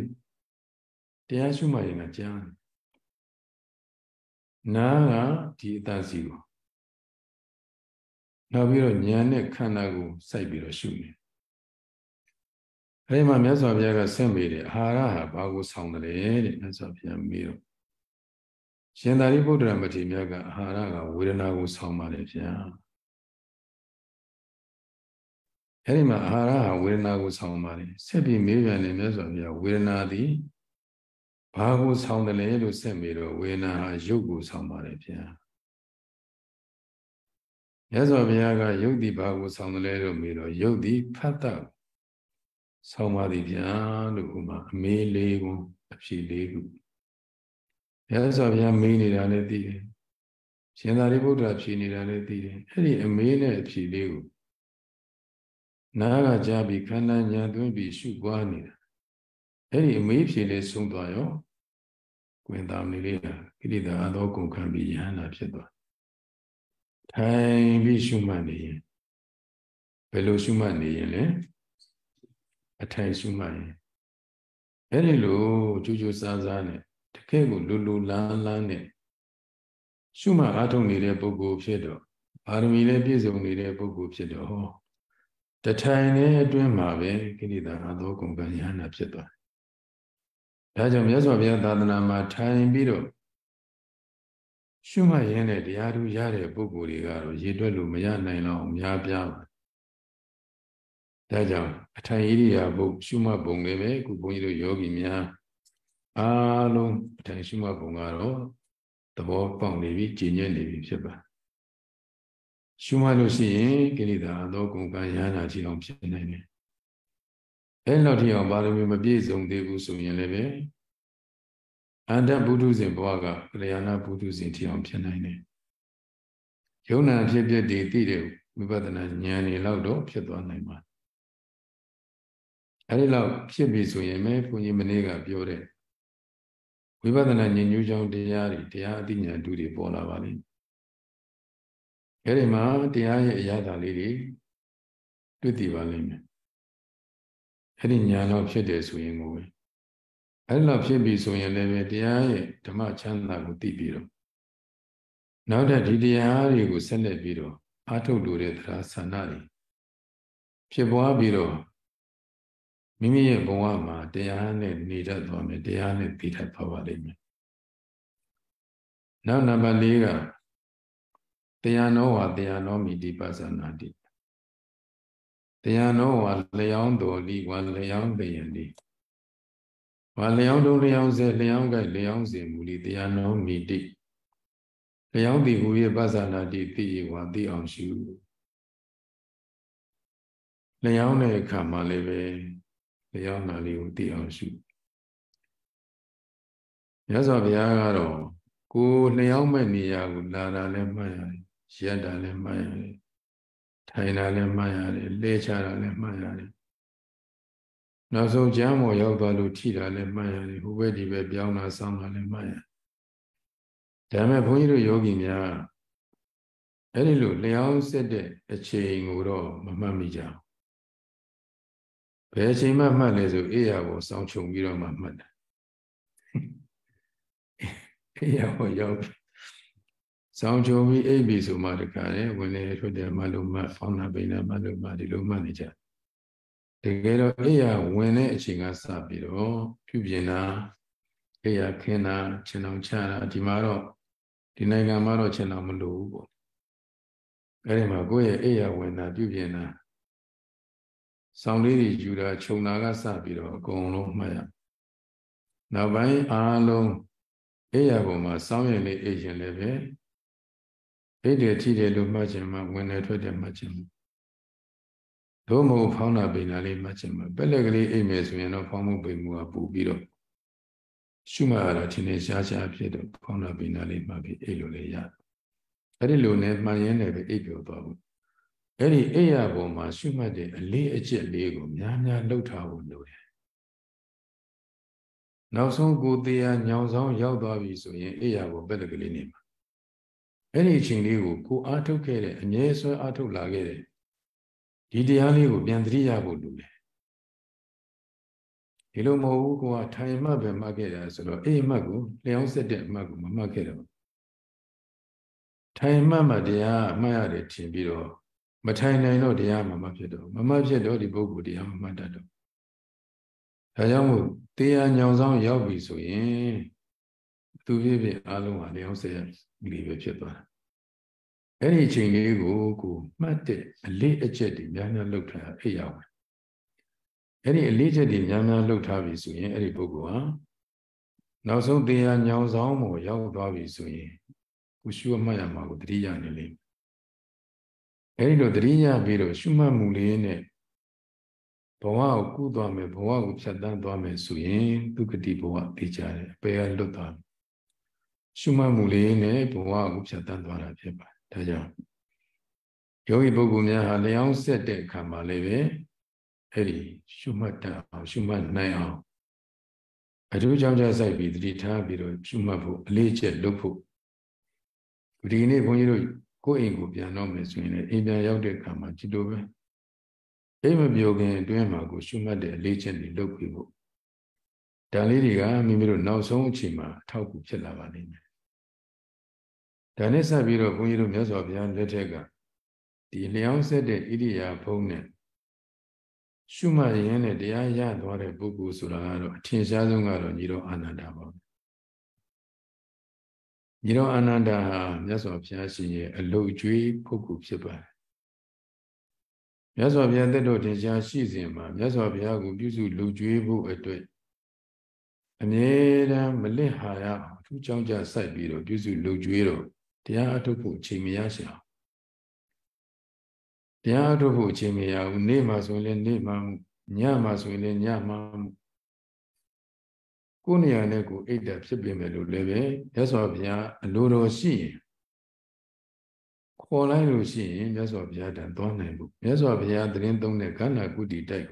တရားရှုမှရင်ကကြားတယ်နားကဒီအတန်စီကိုနောက်ပြီးတော့ဉာဏ်နဲ့ခန္ဓာကိုစိုက်ပြီးတော့ရှုနေ အဲဒီမှာမြတ်စွာဘုရားကဆင့်မိတယ်အာဟာရဟာဘာကိုဆောင်တယ်တဲ့မြတ်စွာဘုရားမေးတော့ရှင်သာရိပုတ္တရာမထေရမြတ်ကအာဟာရကဝေဒနာကိုဆောင်ပါတယ်ဗျာအဲဒီမှာအာဟာရဟာဝေဒနာကိုဆောင်ပါတယ်ဆက်ပြီးမေးပြန်တယ်မြတ်စွာဘုရားဝေဒနာသည်ဘာကိုဆောင်တယ်လဲလို့ဆက်ပြီးတော့ဝေဒနာဟာရုပ်ကိုဆောင်ပါတယ်ဗျာမြတ်စွာဘုရားကယုတ်တိဘာကိုဆောင်တယ်လဲလို့မေးတော့ယုတ်တိဖတ်တ ဆောင်းပါသည်ဗျာလို့ဥမာအမေးလေးခုအဖြေလေးခုဘုရားဆောဗျာမေးနေတာလည်းသိတယ်ရှင်သာရိပုတ္တရာဖြေနေတာလည်းသိတယ်အဲ့ဒီအမေးနဲ့အဖြေလေးကိုနားကကြားပြီးခန္ဓာညာသွင်းပြီးရှုပွားနေတာအဲ့ဒီအမေးဖြေလေးဆုံးသွားရောကွင်တောင်နေလေးကကိရိတာအသောကုန်ခံပြီးယဟန္တာဖြစ်သွားထိုင်ပြီးရှုမှတ်နေရင်ဘယ်လိုရှုမှတ်နေရင်လဲ အထိုင်ရှုမှတ်ရင်အဲ့ဒီလိုကြိုးကြိုးစားစားနဲ့တကယ်ကိုလူလူလန်းလန်းနဲ့ရှုမှတ်အားထုတ်နေတဲ့ပုဂ္ဂိုလ်ဖြစ်တော့အာရမီလည်းပြည့်စုံနေတဲ့ပုဂ္ဂိုလ်ဖြစ်တော့ဟောတထိုင်နဲ့အတွင်းမှာပဲကိရိတာအသောကုန်ကံယဟနာဖြစ်သွားတယ်။ဒါကြောင့်မြတ်စွာဘုရားသာသနာမှာထိုင်ပြီးတော့ရှုမှတ်ရင်းနဲ့တရားသူရတဲ့ပုဂ္ဂိုလ်တွေကတော့ရေတွက်လို့မရနိုင်တော့အများပြားပါ ဒါကြောင့်အထိုင်ဣရိယာပုရှုမှတ်ပုံလေးပဲခုဘုန်းကြီးတို့ယောဂီများအားလုံးအထိုင်ရှုမှတ်ပုံကတော့သဘောပေါက်နေပြီကြည်ညက်နေပြီဖြစ်ပါရှုမှတ်လို့ရှိရင်ကိလေသာအသောကုန်ကံရဟနာကြည့်အောင်ဖြစ်နိုင်တယ်အဲ့လောက်ထိအောင်ပါရမီမပြည့်စုံသေးဘူးဆိုရင်လည်းပဲအန္တဘုဒ္ဓဇင်ဘဝကကလျာဏဘုဒ္ဓဇင်ထိအောင်ဖြစ်နိုင်တယ်ယုံနာဖြစ်ဖြစ်တည်သိတဲ့ဝိပဿနာဉာဏ်တွေလောက်တော့ဖြစ်သွားနိုင်ပါ အဲဒီလောက်ဖြစ်ပြီဆိုရင်မဲဘုန်းကြီးမနေ့ကပြောတဲ့ဝိပဿနာဉာဏ်ညူးချောင်းတရားတွေတရားအသိဉာဏ်တူတွေပေါ်လာပါလိမ့်အဲဒီမှာတရားရဲ့အရာဓာလေးတွေတွေ့တည်ပါလိမ့်မယ်အဲဒီဉာဏ်တော့ဖြစ်တယ်ဆိုရင်ကိုပဲအဲဒီလောက်ဖြစ်ပြီဆိုရင်လည်းပဲတရားရဲ့ဓမ္မချမ်းသာကိုသိပြီးတော့နောက်ထပ်ဒီတရားတွေကိုဆက်လက်ပြီးတော့အာထုတ်လို့တဲ့သရဆန္ဒတွေဖြစ်ပွားပြီးတော့ မိမိရဲ့ဘဝမှာတရားနဲ့နေတတ်သွားမယ်တရားနဲ့သိတတ်သွားပါလိမ့်မယ်နောက်နံပါတ်၄ကတရားနောဝတရားနောမိတိပသနာတိတရားနောဝလျောင်းတော်လီဝလျောင်းလျင်လီဝလျောင်းတော်လျောင်းစေလျောင်းကလျောင်းစေမူလီတရားနောမိတိလျောင်းတိဟူ၍ပသနာတိသိရဝသိအောင်ရှုလျောင်းတဲ့အခါမှာလည်းပဲ လျောင်းတာလေးကိုသိအောင်ရှုမြတ်စွာဘုရားကတော့ကိုလျောင်းမဲ့နေရာကိုလာတာလည်းမှတ်ရတယ်ရက်တာလည်းမှတ်ရတယ်ထိုင်တာလည်းမှတ်ရတယ်လဲချတာလည်းမှတ်ရတယ်နောက်ဆုံးကျမ်းမော်ရောက်သွားလို့ထိတာလည်းမှတ်ရတယ်ဟိုဘက်ဒီဘက်ပြောင်းတာဆောင်းတာလည်းမှတ်ရတယ်ဒါပေမဲ့ဘုန်းကြီးတို့ယောဂီများအဲ့ဒီလိုလျောင်းစစ်တဲ့အချိန်ကိုတော့မမှတ်မိကြဘူး ဘယ်အချိန်မှမှတ်လဲဆိုအေးရကိုစောင်းချုံပြီးတော့မှမှတ်တာအေးရကိုရောက်စောင်းချုံပြီးအိပ်ပြီဆိုမှတခါလေဝင်လေထွက်တယ်မှလို့မှဖောင်းတာပိန်တာမှလို့မှဒီလိုမှနေကြတကယ်တော့အေးရဝင်တဲ့အချိန်ကစပြီးတော့ပြုပြင်တာအေးရခင်းတာခြံအောင်ချတာဒီမှာတော့ဒီနိုင်ငံမှာတော့ခြံအောင်မလို့ဘူးပေါ့အဲ့ဒီမှာကိုယ့်ရဲ့အေးရဝင်တာပြုပြင်တာ ဆောင်းလေးတွေယူတာခြုံတာကစပြီးတော့အကုန်လုံးမှတ်ရနောက်ပိုင်းအားလုံးအိယာပေါ်မှာစောင်းရင်လေးအိရင်လည်းပဲအိတ်တယ်ထိတယ်လို့မှတ်ချင်မှဝင်တယ်ထွက်တယ်မှတ်ချင်မှတို့မဟုတ်ဖောင်းတာပိန်တာလေးမှတ်ချင်မှပက်လက်ကလေးအိတ်မယ်ဆိုရင်တော့ဖောင်းမှုပိန်မှုကပူပြီးတော့ရှုမှတ်ရတာထင်ထင်ရှားရှားဖြစ်တော့ဖောင်းတာပိန်တာလေးမှတ်ပြီးအိတ်လို့လည်းရတယ်အဲ့ဒီလိုနဲ့မှန်ရင်းလည်းပဲအိတ်ပြောသွားဘူး အဲ့ဒီအိယာပေါ်မှာရှုမှတ်တဲ့အလေးအကျက်လေးကိုများများလှုပ်ထားဖို့လိုတယ်နောက်ဆုံးကိုတရားညောင်ဆောင်ရောက်သွားပြီဆိုရင်အိယာကိုပက်ကလေးနေမှာအဲ့ဒီအချိန်လေးကိုကိုအားထုတ်ခဲ့တဲ့အငြဲဆွဲအားထုတ်လာခဲ့တဲ့ဒီတရားလေးကိုပြန်သတိရဖို့လိုတယ်ဒီလိုမဟုတ်ဘူးကိုကထိုင်မှတ်ပဲမှတ်ခဲ့တာဆိုတော့အိမ်မှတ်ကိုလျောင်းဆက်တဲ့အမှတ်ကိုမမှတ်ခဲ့တော့ထိုင်မှတ်မှတရားမှတ်ရတယ်ထင်ပြီးတော့ မထိုင်နိုင်တော့တရားမှမဖြစ်တော့မမဖြစ်တော့ဒီပုဂ္ဂိုလ်တရားမှမတတ်တော့ဒါကြောင့်မို့တရားညောင်ဆောင်ရောက်ပြီဆိုရင်သူဖြစ်ဖြစ်အလုံးဟာလျောင်းစေရပြီပဲဖြစ်သွားတာအဲ့ဒီအချိန်လေးကိုကိုမှတ်တဲ့အလေးအကျက်တွေများများလှုပ်ထားအိပ်ရအောင်အဲ့ဒီအလေးချက်တွေများများလှုပ်ထားပြီဆိုရင်အဲ့ဒီပုဂ္ဂိုလ်ဟာနောက်ဆုံးတရားညောင်ဆောင်မှုရောက်သွားပြီဆိုရင်ကိုရှုမှတ်ရမှာကိုတတိယနေလိမ့်မယ် အဲဒီလိုတတိယပြီးတော့ရှုမှတ်မှုလေးနဲ့ဘဝကိုကူးသွားမယ်ဘဝကိုဖြတ်တန်းသွားမယ်ဆိုရင်ဒုက္ခတိဘဝသိကြတယ်အပေကလွတ်သွားရှုမှတ်မှုလေးနဲ့ဘဝကိုဖြတ်တန်းသွားတာဖြစ်ပါတယ်ဒါကြောင့်ယောဂီပုဂ္ဂိုလ်များဟာလျောင်းဆက်တဲ့အခါမှာလည်းပဲအဲ့ဒီရှုမှတ်တတ်အောင်ရှုမှတ်နိုင်အောင်အထူးကြောင့်ကြစိုက်ပြီးတတိထားပြီးတော့ရှုမှတ်ဖို့အလေးချက်လုပ်ဖို့ဒီနေ့ဘုန်းကြီးတို့ ကိုယ့်အိမ်ကိုပြန်တော့မယ်ဆိုရင်လည်းအိမ်ပြန်ရောက်တဲ့အခါမှာဒီလိုပဲအိမ်မပြောခင်အတွင်းမှာကိုရှုမှတ်တဲ့အလေးချက်တွေလုပ်ပြီးဖို့ဒါလေးတွေကမိမိတို့နောက်ဆုံးအချိန်မှာအထောက်အကူဖြစ်လာပါလိမ့်မယ်ဒါနဲ့ဆက်ပြီးတော့ဘုန်းကြီးတို့မြတ်စွာဘုရားလက်ထက်ကဒီလျောင်းဆက်တဲ့ဣရိယာဘုံနဲ့ရှုမှတ်ရင်းနဲ့တရားရသွားတဲ့ပုဂ္ဂိုလ်ဆိုတာကတော့အထင်ရှားဆုံးကတော့ညီတော်အာနန္ဒာပါ ညီတော်အာနန္ဒာဟာမြတ်စွာဘုရားရှင်ရဲ့အလုတ်ကျွေးပုဂ္ဂိုလ်ဖြစ်ပါတယ်မြတ်စွာဘုရားတက်တော်ထင်ရှားရှိစဉ်မှာမြတ်စွာဘုရားကိုပြုစုလူကျွေးဖို့အတွက်အမြဲတမ်းမလင့်ဟာရအောင်သူကြောင့်ကြစိုက်ပြီးတော့ပြုစုလူကျွေးတော့တရားအထုတ်ဖို့အချိန်မရရှာအောင်တရားအထုတ်ဖို့အချိန်မရဘူးနေ့မှဆိုရင်လည်းနေ့မှညမှဆိုရင်လည်းညမှ ကိုယ်နေရာနဲ့ကိုအိတ်တာဖြစ်ပြင်မယ်လို့လည်းပဲမြတ်စွာဘုရားအလိုတော်ရှိရင်ခေါ်လိုက်လို့ရှိရင်မြတ်စွာဘုရားတန်သွားနိုင်ဘူးမြတ်စွာဘုရားတရင်သုံးတဲ့ခန္ဓာကုတိတိုက်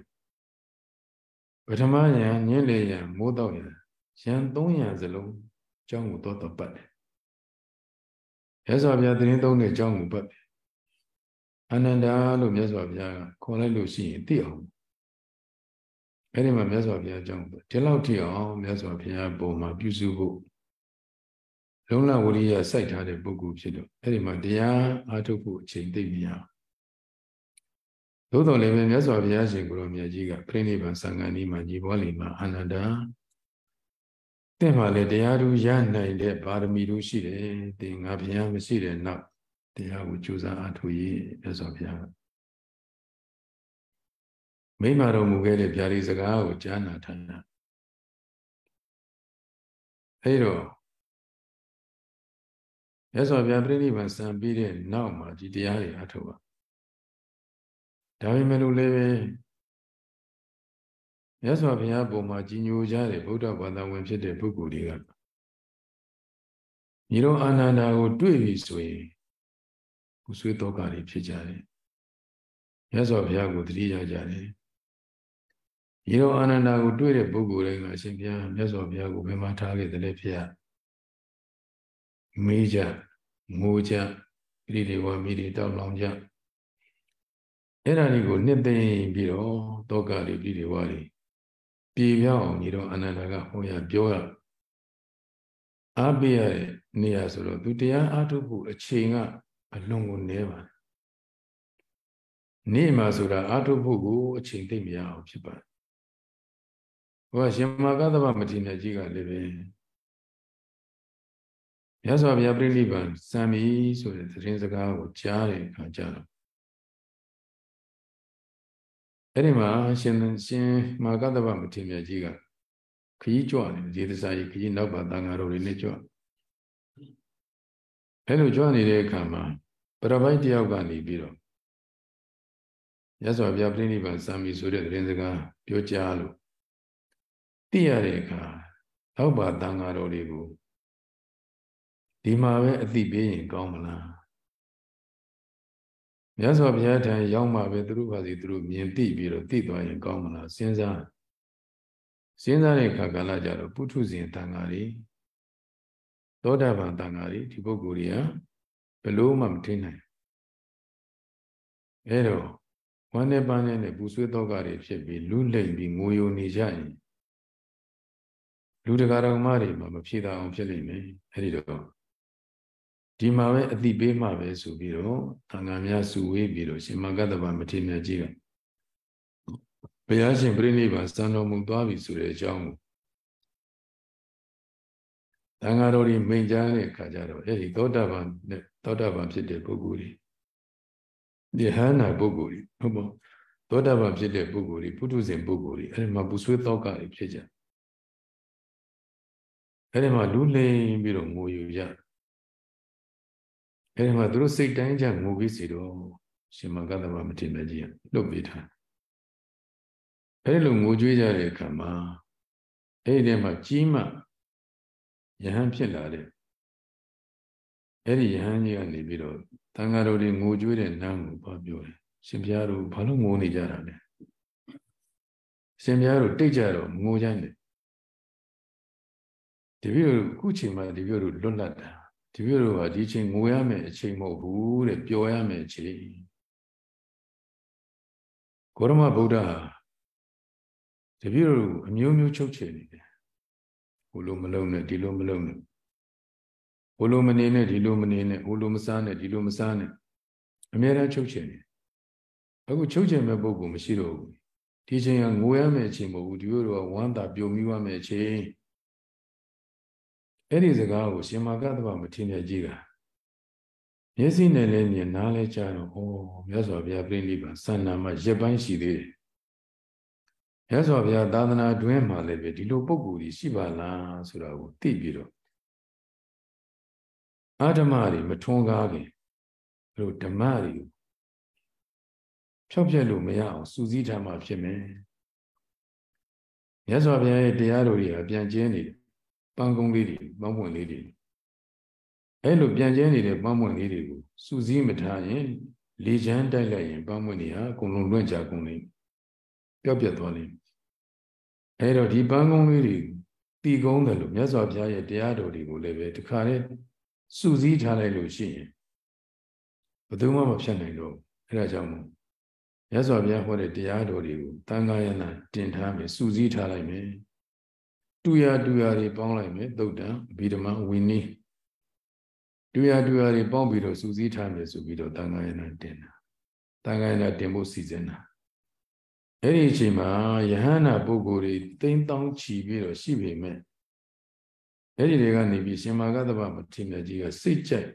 ပထမယံညင်းလေယံမိုးတော့ယံယံသုံးယံစလုံးအကြောင်းကိုတော့တော့ပတ်တယ်မြတ်စွာဘုရားတရင်သုံးတဲ့အကြောင်းကိုပတ်တယ်အနန္တလို့မြတ်စွာဘုရားကခေါ်လိုက်လို့ရှိရင်သိအောင် အဲ့ဒီမှာမြတ်စွာဘုရားအကြောင်းဒီလောက်ထိအောင်မြတ်စွာဘုရားပုံမှာပြုစုဖို့လုံးလဝရိယစိုက်ထားတဲ့ပုဂ္ဂိုလ်ဖြစ်လို့အဲ့ဒီမှာတရားအားထုတ်ဖို့အချိန်သိမရသို့တော်လည်းပဲမြတ်စွာဘုရားရှင်ကိုရောမြတ်ကြီးကပြိဋိဘံသံဃာနီးမှာညီဘောလီမှာအာနန္ဒာတင့်မှာလေတရားသူရနိုင်တဲ့ပါရမီတို့ရှိတယ်တင်ငါဘုရားမရှိတဲ့နောက်တရားကိုကြိုးစားအားထုတ်ရေးမြတ်စွာဘုရား မိမတော်မူခဲ့တဲ့ဗျာဒီစကားကိုကြားနာထားတာအဲတော့မြတ်စွာဘုရားပြိဋိဘံစံပြီးတဲ့နောက်မှာဒီတရားတွေအထုတ်ပါဒါပေမဲ့လို့လည်းပဲမြတ်စွာဘုရားပုံမှာကြီးညိုကြတဲ့ဗုဒ္ဓဘာသာဝင်ဖြစ်တဲ့ပုဂ္ဂိုလ်တွေကညီတော်အာနန္ဒာကို တွေ့ပြီဆိုရင်ပူဆွေးတော့ကတွေဖြစ်ကြတယ်မြတ်စွာဘုရားကိုတတိယကြတယ် ညီတော်အာနန္ဒာကိုတွေ့တဲ့ပုဂ္ဂိုလ်တွေကအရှင်ဘုရားမြတ်စွာဘုရားကိုဘယ်မှာထားခဲ့တယ်လဲဖေရမေးကြငိုကြဣတိဒေဝမိတွေတောက်လောင်ကြအဲ့ဒါတွေကိုနှစ်သိမ့်ပြီးတော့တောကတွေဣတိဒေဝတွေပြေပြောင်းညီတော့အနန္တကဟောရပြောရအားပေးရတဲ့နေရာဆိုတော့သူတရားအားထုတ်ဖို့အချိန်ကအလွန်ကိုနည်းပါတယ်နေ့မှာဆိုတာအားထုတ်ဖို့ကိုအချိန်သိမ့်မရအောင်ဖြစ်ပါတယ် ဟောရှင်မကသဗ္ဗမတိနဲ့ကြီးကလည်းပဲမြတ်စွာဘုရားပြိဋိဘံစံပြီဆိုတဲ့သတင်းစကားကိုကြားတဲ့အခါကျတော့အဲ့ဒီမှာရှင်ရှင်မာကတ္တဗမထေရမြတ်ကြီးကခကြီးကြွနေဒီသစာကြီးခကြီးနောက်ပါတန်ဃာတော်တွေနဲ့ကြွအဲ့လိုကြွနေတဲ့အခါမှာပရပိုက်တယောက်ကနေပြီးတော့မြတ်စွာဘုရားပြိဋိဘံစံပြီဆိုတဲ့သတင်းစကားပြောကြားလို့ သိရတဲ့အခါနောက်ပါတန်ဃာတော်တွေကိုဒီမှာပဲအသိပေးရင်ကောင်းမလားမြတ်စွာဘုရားထံရောက်မှပဲသူတို့ဘာစီသူတို့မြင်သိပြီးတော့သိသွားရင်ကောင်းမလားစဉ်းစားစဉ်းစားတဲ့အခါကာလကြတော့ပုထုဇဉ်တန်ဃာတွေသောတာပန်တန်ဃာတွေဒီပုဂ္ဂိုလ်တွေကဘလို့မှမထိနိုင်အဲတော့ဝမ်းနဲ့ပန်းနဲ့ပူဆွေးတော့ကတွေဖြစ်ပြီးလူလိမ့်ပြီးငိုယိုနေကြရင် လူတကာတော်မတွေမှမဖြေတာအောင်ဖြစ်လိမ့်မယ်အဲဒီတော့ဒီမှာပဲအတိပေးမှပဲဆိုပြီးတော့သံဃာများစုဝေးပြီးတော့ရှင်မဂ္ဂတဗမထေရမြတ်ကြီးကဘုရားရှင်ပြိဋိဘံစံတော်မူသွားပြီဆိုတဲ့အကြောင်းကိုသံဃာတော်တွေမိန့်ကြားတဲ့အခါကျတော့အဲ့ဒီသောတာပန်နဲ့သောတာပန်ဖြစ်တဲ့ပုဂ္ဂိုလ်တွေဒီဟန္နာပုဂ္ဂိုလ်တွေဟုတ်ပေါ့သောတာပန်ဖြစ်တဲ့ပုဂ္ဂိုလ်တွေပုထုဇဉ်ပုဂ္ဂိုလ်တွေအဲ့ဒီမှာပူဆွေးသောကတွေဖြစ်ကြ အဲ့ဒီမှာလူလိမ်ပြီးတော့ငိုယူကြအဲဒီမှာသူတို့စိတ်တိုင်းကြငိုပြီးစီတော့ရှင်မကတ္တမမထေရကြီးကလှုပ်ပေးထားအဲဒီလိုငိုကြွေးကြတဲ့အခါမှာအဲဒီထဲမှာကြီးမှယဟန်ဖြစ်လာတဲ့အဲ့ဒီယဟန်ကြီးကနေပြီးတော့တန်ဃာတော်တွေငိုကြွေးတဲ့နန်းကိုဘာပြောလဲရှင်ဘုရားတို့ဘာလို့ငိုနေကြတာလဲရှင်ဘုရားတို့တိတ်ကြတော့ငိုကြတယ် တပည့်တို့ခုချိန်မှာတပည့်တို့လွတ်လပ်တာတပည့်တို့ကဒီချိန်ငိုရမယ်အချိန်မဟုတ်ဘူးတဲ့ပျော်ရမယ်အချိန်ကိုရမဗုဒ္ဓတပည့်တို့အမျိုးမျိုးချုပ်ချယ်နေတယ်ဟိုလိုမလုံးနဲ့ဒီလိုမလုံးနဲ့ဟိုလိုမနေနဲ့ဒီလိုမနေနဲ့ဟိုလိုမစားနဲ့ဒီလိုမစားနဲ့အများအားချုပ်ချယ်နေအခုချုပ်ချယ်မဲ့ပုဂ္ဂိုလ်မရှိတော့ဘူးဒီချိန်ကငိုရမယ့်အချိန်မဟုတ်ဘူးဒီလိုတော့ဝမ်းသာပျော်မြူးရမယ့်အချိန် အဲ့ဒီစကားကိုရှင်မာကတ္တဗမထင်ရကြည့်တာမျက်စိနဲ့လည်းမြင်နားလည်းကြားတော့ဩမြတ်စွာဘုရားပြိဋိဘံစန္နာမှာရက်ပိုင်းရှိသေးတယ်မြတ်စွာဘုရားသာသနာတွင်မှာလည်းပဲဒီလိုပုံကိုယ်ကြီးရှိပါလားဆိုတာကိုသိပြီးတော့အာဓမ္မတွေမထွန်းကားခင်ဘလို့ဓမ္မတွေဖြောက်ပြက်လို့မရအောင်စူးစီးထားမှဖြစ်မယ်မြတ်စွာဘုရားရဲ့တရားတော်တွေကပြန်ကျင်းနေတယ် ပန်းကုန်းလေးတွေပန်းပွင့်လေးတွေအဲ့လိုပြန်ကျင်းနေတဲ့ပန်းပွင့်လေးတွေကိုစူးစီးမထားရင်လေချမ်းတိုက်လိုက်ရင်ပန်းပွင့်တွေဟာအကုန်လုံးလွင့်ကြကုန်လိမ့်ပျောက်ပြက်သွားလိမ့်အဲ့တော့ဒီပန်းကုန်းလေးတွေတည်ကုန်းတယ်လို့မြတ်စွာဘုရားရဲ့တရားတော်တွေကိုလည်းပဲတခါတည်းစူးစီးထားလိုက်လို့ရှိရင်ဘယ်သူမှမဖြတ်နိုင်တော့အဲ့ဒါကြောင့်မို့မြတ်စွာဘုရားဟောတဲ့တရားတော်တွေကိုတန်ခါယနာတင်ထားမယ်စူးစီးထားလိုက်မယ် တူရတူရတွေပေါင်းလိုက်မယ်သုတ်တံအဘိဓမ္မာဝိနည်းတူရတူရတွေပေါင်းပြီးတော့စူးစီးထားမယ်ဆိုပြီးတော့တန်ခါယနာတင်တာတန်ခါယနာတင်ဖို့စီစဉ်တာအဲ့ဒီအချိန်မှာယဟန္တာပုဂ္ဂိုလ်တွေတိမ့်တောင်းချီပြီးတော့ရှိပေမဲ့အဲ့ဒီတွေကနေပြီးရှင်မာဂတ္တဗမထေရကြီးကစိတ်ကြိုက်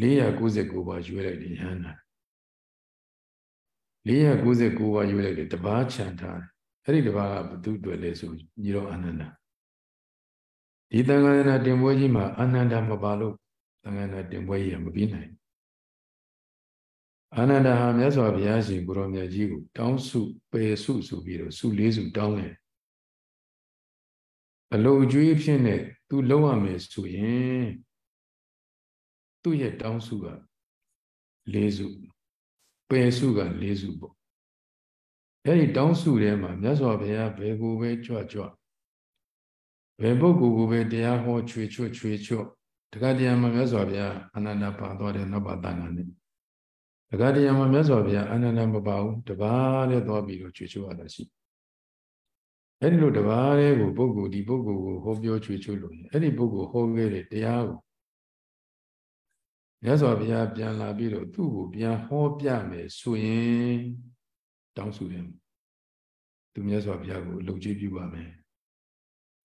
499ပါရွေးလိုက်တယ်ယဟန္တာ499ပါရွေးလိုက်တယ်တပားခြံထားတယ် အဲ့ဒီတပားကဘသူတွေ့လဲဆိုညီတော်အာနန္ဒာဒီသံဃာနာတင်ပွဲကြီးမှာအာနန္ဒာမပါလို့သံဃာနာတင်ပွဲကြီးကမပြီးနိုင်အာနန္ဒာဟာမြတ်စွာဘုရားရှင်ကိုရောမြတ်ကြီးကိုတောင်းစုပယ်စုဆိုပြီးတော့စုလေးစုတောင်းတယ်အလိုအကျွေးဖြစ်နေသူလုံးရမယ်ဆိုရင်သူ့ရဲ့တောင်းစုက၄စုပယ်စုက၄စုပေါ့ အဲ့ဒီတောင်းစုထဲမှာမြတ်စွာဘုရားဘယ်ကိုပဲကြွကြွဘယ်ပုဂ္ဂိုလ်ကိုပဲတရားဟောချွေချွတ်ချွေချွတ်တခါတရံမှာမြတ်စွာဘုရားအနန္တပါသွားတဲ့နောက်ပါတန်ခါနဲ့တခါတရံမှာမြတ်စွာဘုရားအနန္တမပါဘူးတပါးနဲ့သွားပြီးတော့ချွေချွတ်ရတာရှိအဲ့ဒီလိုတပါးလေးကိုပုဂ္ဂိုလ်ဒီပုဂ္ဂိုလ်ကိုဟောပြောချွေချွတ်လို့အဲ့ဒီပုဂ္ဂိုလ်ဟောခဲ့တဲ့တရားကိုမြတ်စွာဘုရားပြန်လာပြီးတော့သူ့ကိုပြန်ဟောပြမယ်ဆိုရင် တောင်းဆိုတယ်သူမြတ်စွာဘုရားကိုလုံခြေပြုပါမယ်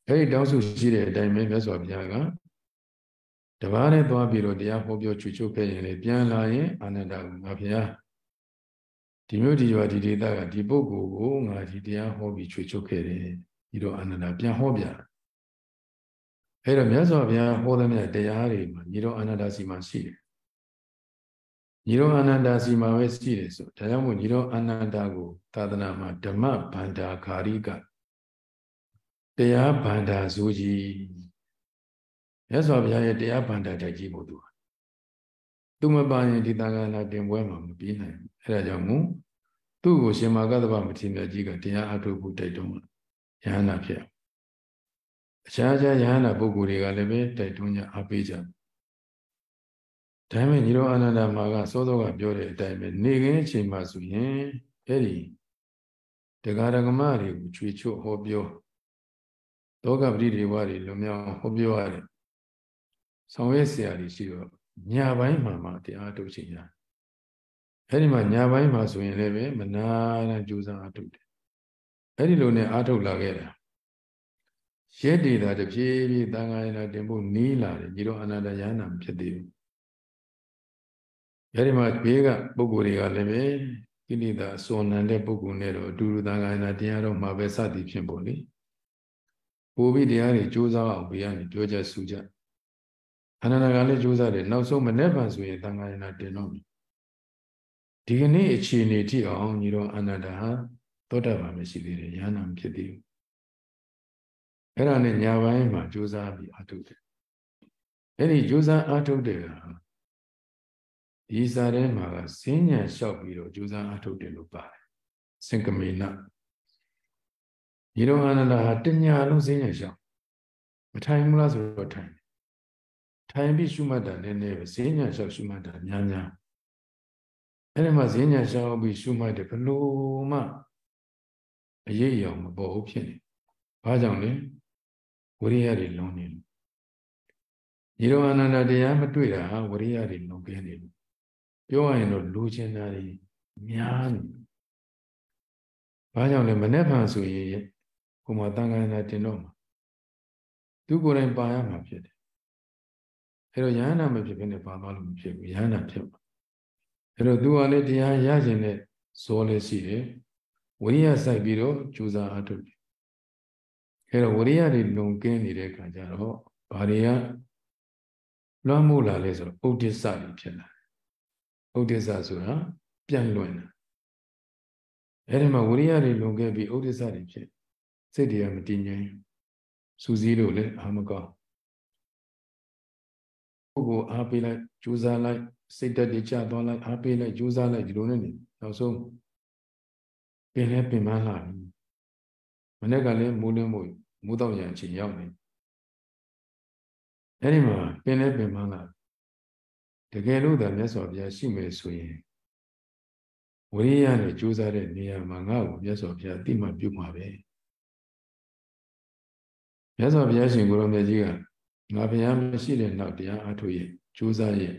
အဲဒီတောင်းဆိုရှိတဲ့အတိုင်းပဲမြတ်စွာဘုရားကတပားနဲ့သွားပြီးတော့တရားဟောပြောချွေချုပ်ခဲ့ရင်လေပြန်လာရင်အာနန္ဒာကိုငါဘုရားဒီမျိုးဒီရွာဒီဒေသကဒီပုဂ္ဂိုလ်ကိုငါဒီတရားဟောပြီးချွေချုပ်ခဲ့တယ်ဒီတော့အာနန္ဒာပြန်ဟောပြအဲ့တော့မြတ်စွာဘုရားဟောသမျှတရားတွေမှာညီတော်အာနန္ဒာစီမှာရှိတယ် ညီတော်အာနန္ဒာစီမှာပဲရှိတယ်ဆိုဒါကြောင့်မို့ညီတော်အာနန္ဒာကို သာသနာမှာဓမ္မဗန္တာခါရိကတရားဗန္တာဆိုကြီးမြတ်စွာဘုရားရဲ့တရားဗန္တာတိုက်ကြီးမို့သူသူမပါရင်ဒီသံဃာနာတင်ပွဲမှာမပြီးနိုင်ဘူးအဲဒါကြောင့်မို့သူ့ကိုရှင်မာကတ္တဗမထေရကြီးကတရားအထုတ်ဖို့တိုက်တွန်းရဟန္တာဖြစ်အခြားခြားရဟန္တာပုဂ္ဂိုလ်တွေကလည်းပဲတိုက်တွန်းကြအားပေးကြ ဒါပေမဲ့ညီတော်အနန္ဒာမှာကစောစောကပြောတဲ့အတိုင်းပဲနေခင်းအချိန်မှာဆိုရင်အဲ့ဒီတရားဓမ္မတွေကိုချွေချွတ်ဟောပြောဒေါကပရိဒေဝတွေလွန်မြောက်ဟောပြောရတယ်ဆောင်ရွက်ဆရာတွေရှိတော့ညာပိုင်းမှာမှတရားထုတ်ခြင်းရအဲ့ဒီမှာညာပိုင်းမှာဆိုရင်လည်းပဲမနာတန်ကြိုးစားအထုတ်တယ်အဲ့ဒီလိုနဲ့အထုတ်လာခဲ့တာရက်ဒေတာတဖြည်းဖြည်းတန်ခါရတာတင်ဖို့နီးလာတယ်ညီတော်အနန္ဒာယန္တာဖြစ်သေးဘူး အဲဒီမှာဘေးကပုဂ္ဂိုလ်တွေကလည်းပဲကိလေသာအစွန်နံတဲ့ပုဂ္ဂိုလ်နဲ့တော့အတူတူသံဃာနာတရားတော်မှာပဲစသည်ဖြစ်ပေါ်လေပို့ပြီးတရားတွေကြိုးစားအောင်ဘေးကနေပြောကြဆူကြအနန္တကလည်းကြိုးစားတယ်နောက်ဆုံးမနေ့ကဆိုရင်သံဃာနာတင်တော့ပြီဒီကနေ့အခြေအနေထိအောင်ညီတော်အနန္တဟာသောတာပန်မရှိသေးတယ်ရဟန္တာမဖြစ်သေးဘူးအဲ့ဒါနဲ့ညာပိုင်းမှာကြိုးစားပြီးအထုတယ်အဲ့ဒီကြိုးစားအားထုတ်တဲ့ဟာ ဒီစာထဲမှာကစဉ္ညာလျှောက်ပြီးတော့ကြိုးစားအားထုတ်တယ်လို့ပါတယ်စင်ကမေနဒီတော့အာနန္ဒာဟာတညာလုံးစဉ္ညာလျှောက်မထိုင်ဘူးလားဆိုတော့ထိုင်ထိုင်ပြီးရှုမှတ်တာနည်းနည်းပဲစဉ္ညာလျှောက်ရှုမှတ်တာများများအဲ့ဒီမှာစဉ္ညာလျှောက်ပြီးရှုမှတ်တယ်ဘလို့မှအရေးအယောင်မပေါ်ဘူးဖြစ်နေဘာကြောင့်လဲဝရိယတွေလုံးနေလို့ဒီတော့အနန္တတရားမတွေ့တာဝရိယတွေလုံးကင်းနေလို့ ပြောရရင်တော့လူချင်းတာတွေများနေဘာကြောင့်လဲမနေ့ဖန်ဆိုရင်ကိုမတန်ခါနာတင်တော့မှာသူကိုယ်တိုင်ပါရမှာဖြစ်တယ်အဲ့တော့ယဟနာမဖြစ်ဘဲနဲ့ပါသွားလို့မဖြစ်ဘူးယဟနာဖြစ်မှာအဲ့တော့သူကလည်းတရားရခြင်းနဲ့ဇောလည်းရှိတယ်ဝိရိယစိုက်ပြီးတော့ကြိုးစားအားထုတ်တယ်အဲ့တော့ဝိရိယတွေလုံကင်းနေတဲ့အခါကျတော့ဘာတွေကလွှမ်းမိုးလာလဲဆိုတော့ဥဒိစ္စတွေဖြစ်လာ ဥဒိစ္စဆိုတာပြန့်လွင့်တာအဲ့ဒီမှာဝိရိယတွေလုံခဲ့ပြီးဥဒိစ္စတွေဖြစ်စိတ်တွေကမတည်ငြိမ်စူးစီးလို့လည်းအာမကောင်းပုဂ္ဂိုလ်အားပေးလိုက်ကြိုးစားလိုက်စိတ်တက်တွေကျသွားလိုက်အားပေးလိုက်ကြိုးစားလိုက်ဒီလိုနဲ့နေနောက်ဆုံးပင်လဲပင်မလာပြီမနေ့ကလည်းမိုးလင်းမို့မိုးတော့ရံချင်းရောက်နေအဲ့ဒီမှာပင်လဲပင်မလာ တကယ်လို့သာမြတ်စွာဘုရားရှိမယ်ဆိုရင်ဝိရိယနဲ့ကြိုးစားတဲ့နေရာမှာငါ့ကိုမြတ်စွာဘုရားအတိမပြုမှာပဲမြတ်စွာဘုရားရှင်ကိုရောမြတ်ကြီးကငါဘုရားမရှိတဲ့နောက်တရားအထုတ်ရဲ့ကြိုးစားရဲ့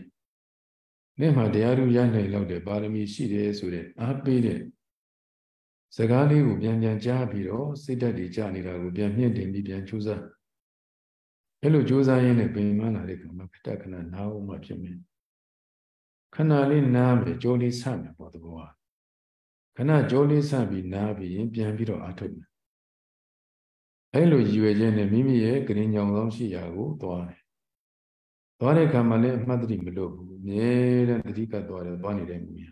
နေ့မှာတရားဓုရနိုင်လောက်တဲ့ပါရမီရှိတယ်ဆိုတဲ့အားပေးတဲ့စကားလေးကိုပြန်ပြန်ကြားပြီးတော့စိတ်ဓာတ်တွေကြာနေတာကိုပြန်မြင့်တင်ပြီးပြန်ကြိုးစားအဲ့လိုကြိုးစားရင်းနဲ့ပင်မလာတဲ့ခါမှာခတခဏနားအောင်မှဖြစ်မယ် ခဏလေးနားမယ်ကြောလေးဆန့်မယ်ပေါ့တဘောကခဏကြောလေးဆန့်ပြီးနားပြီးရင်ပြန်ပြီးတော့အားထုတ်မယ်အဲ့လိုရည်ရွယ်ချက်နဲ့မိမိရဲ့ကရင်ညောင်ဆောင်ရှိရာကိုသွားတယ်သွားတဲ့ခါမှာလည်းအမှတ်တရမလို့ဘူးအမြဲတမ်းတတိကသွားတယ်သွားနေတဲ့မူရ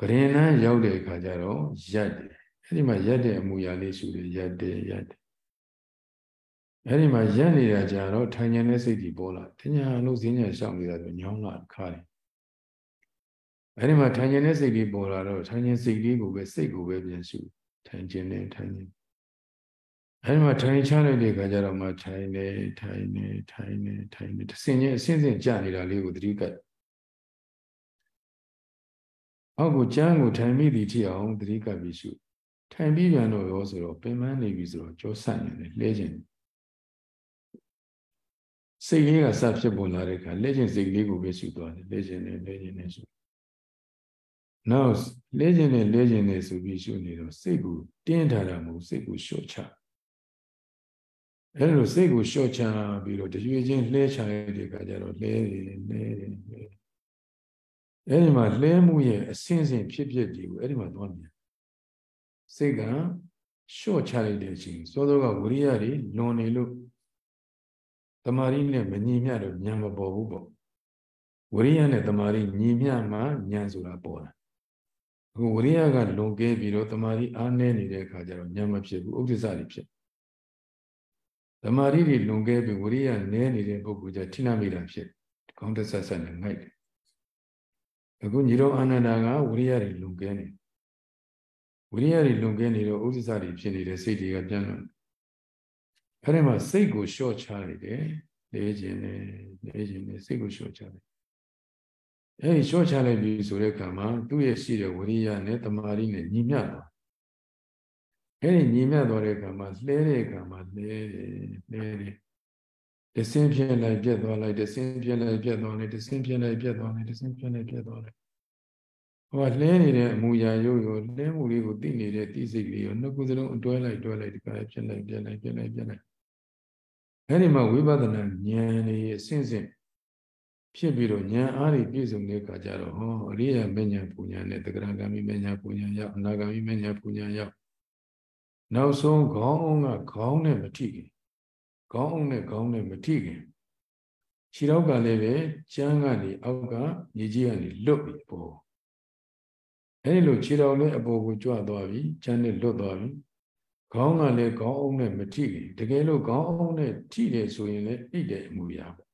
ကရင်နန်းရောက်တဲ့အခါကျတော့ရက်တယ်အဲ့ဒီမှာရက်တဲ့အမူအရာလေးရှိတယ်ရက်တယ်ရက်တယ်အဲ့ဒီမှာရက်နေတာကြတော့ထိုင်ဉာဏ်နဲ့စိတ်ကြီးပေါ်လာတညာလို့ဈဉ္ညာရှောင်နေတာဆိုညောင်းလာခါတယ် အဲ့ဒီမှာထိုင်ဉာဏ်နဲ့စိတ်ကြီးပေါ်လာတော့ထိုင်ဉာဏ်စိတ်လေးကိုပဲစိတ်ကိုပဲပြန်ရှုထိုင်ခြင်းနဲ့ထိုင်ခြင်းအဲ့ဒီမှာထိုင်ချလိုက်တဲ့အခါကျတော့မှထိုင်နေထိုင်နေထိုင်နေထိုင်နေတစင်ချင်းအစင်းစင်ကြာနေတာလေးကိုသတိကပ်အောက်ကိုကျမ်းကိုထိုင်မိသည်ထိအောင်သတိကပ်ပြီးရှုထိုင်ပြီးပြန်တော့ရောဆိုတော့ပင်ပန်းနေပြီဆိုတော့ကြောဆန့်နေတယ်လဲခြင်းစိတ်လေးကစဖြစ်ပေါ်လာတဲ့အခါလဲခြင်းစိတ်လေးကိုပဲရှုသွားတယ်လဲခြင်းနဲ့လဲခြင်းနဲ့ရှု နောက်လဲခြင်းနဲ့လဲခြင်းနဲ့ဆိုပြီးရှုနေတော့စိတ်ကိုတင်းထားတာမဟုတ်စိတ်ကိုလျှော့ချအဲလိုစိတ်ကိုလျှော့ချပြီးတော့တရွေချင်းလှဲချရတဲ့အခါကျတော့လှဲတယ်လှဲတယ်လှဲအဲဒီမှာလှဲမှုရဲ့အစင်းစင်ဖြစ်ဖြစ်ဒီကိုအဲဒီမှာသွားမြင်စိတ်ကလျှော့ချလိုက်တဲ့အချိန်စောစောကဝိရိယတွေလွန်နေလို့တမာရီနဲ့မညီမျှတော့ဉာဏ်မပေါ်ဘူးပေါ့ဝိရိယနဲ့တမာရီညီမျှမှဉာဏ်ဆိုတာပေါ်တာ အခုဝိရိယကလွန်ကဲပြီးတော့တမာရီအားနည်းနေတဲ့အခါကျတော့ဉာဏ်မဖြစ်ဘူးဥဒ္ဒစ္စတွေဖြစ်သမာဓိတွေလွန်ကဲပြီးဝိရိယနည်းနေတဲ့ပုဂ္ဂိုလ်ကြထိနာမိတာဖြစ်ကောင်းတဆဆနဲ့ငိုက်တယ်အခုညီတော်အာနန္ဒာကဝိရိယတွေလွန်ကဲနေဝိရိယတွေလွန်ကဲနေတော့ဥဒ္ဒစတွေဖြစ်နေတဲ့စိတ်တွေကပြန်လွန်အဲ့ဒီမှာစိတ်ကိုလျှော့ချလိုက်တယ်လေးခြင်းနဲ့လေးခြင်းနဲ့စိတ်ကိုလျှော့ချလိုက် အဲ့ဒီလျှော့ချလိုက်ပြီဆိုတဲ့အခါမှာသူ့ရဲ့ရှိတဲ့ဝိရိယနဲ့တမာရီနဲ့ညီမျှသွားအဲ့ဒီညီမြတ်သွားတဲ့အခါမှာလှဲတဲ့အခါမှာလှဲတယ်လှဲတယ်တဆင်းပြက်လိုက်ပြက်သွားလိုက်တဆင်းပြက်လိုက်ပြက်သွားလိုက်တဆင်းပြက်လိုက်ပြက်သွားလိုက်တဆင်းပြက်လိုက်ပြက်သွားလိုက်ဟိုကလှဲနေတဲ့အမူအရာရုပ်ရောလှဲမှုလေးကိုသိနေတဲ့သိစိတ်လေးရောနှစ်ခုစလုံးအတွဲလိုက်တွဲလိုက်ဒီကနေ့ပြက်လိုက်ပြက်လိုက်ပြက်လိုက်ပြက်လိုက်အဲ့ဒီမှာဝိပဿနာဉာဏ်လေးအစဉ်စဉ် ဖြစ်ပြီးတော့ဉာဏ်အားဖြင့်ပြည့်စုံတဲ့အခါကျတော့ဟောအရိယာမဉ္ဇဉ်ပူဉ္ဇဉ်နဲ့တဂရဂံမိမဉ္ဇဉ်ပူဉ္ဇဉ်ရောက်အနာဂံမိမဉ္ဇဉ်ပူဉ္ဇဉ်ရောက်နောက်ဆုံးခေါင်းအောင်ကခေါင်းနဲ့မထိခင်ခေါင်းအောင်နဲ့ခေါင်းနဲ့မထိခင်ခြေထောက်ကလည်းပဲကျန်းကနေအောက်ကညီကြီးကနေလွတ်ပြီးပေါ်အဲဒီလိုခြေထောက်လည်းအပေါ်ကိုကြွသွားပြီကျန်းနဲ့လွတ်သွားပြီခေါင်းကလည်းခေါင်းအောင်နဲ့မထိခင်တကယ်လို့ခေါင်းအောင်နဲ့ထိတယ်ဆိုရင်လည်းဣတဲ့အမူအရာပေါ့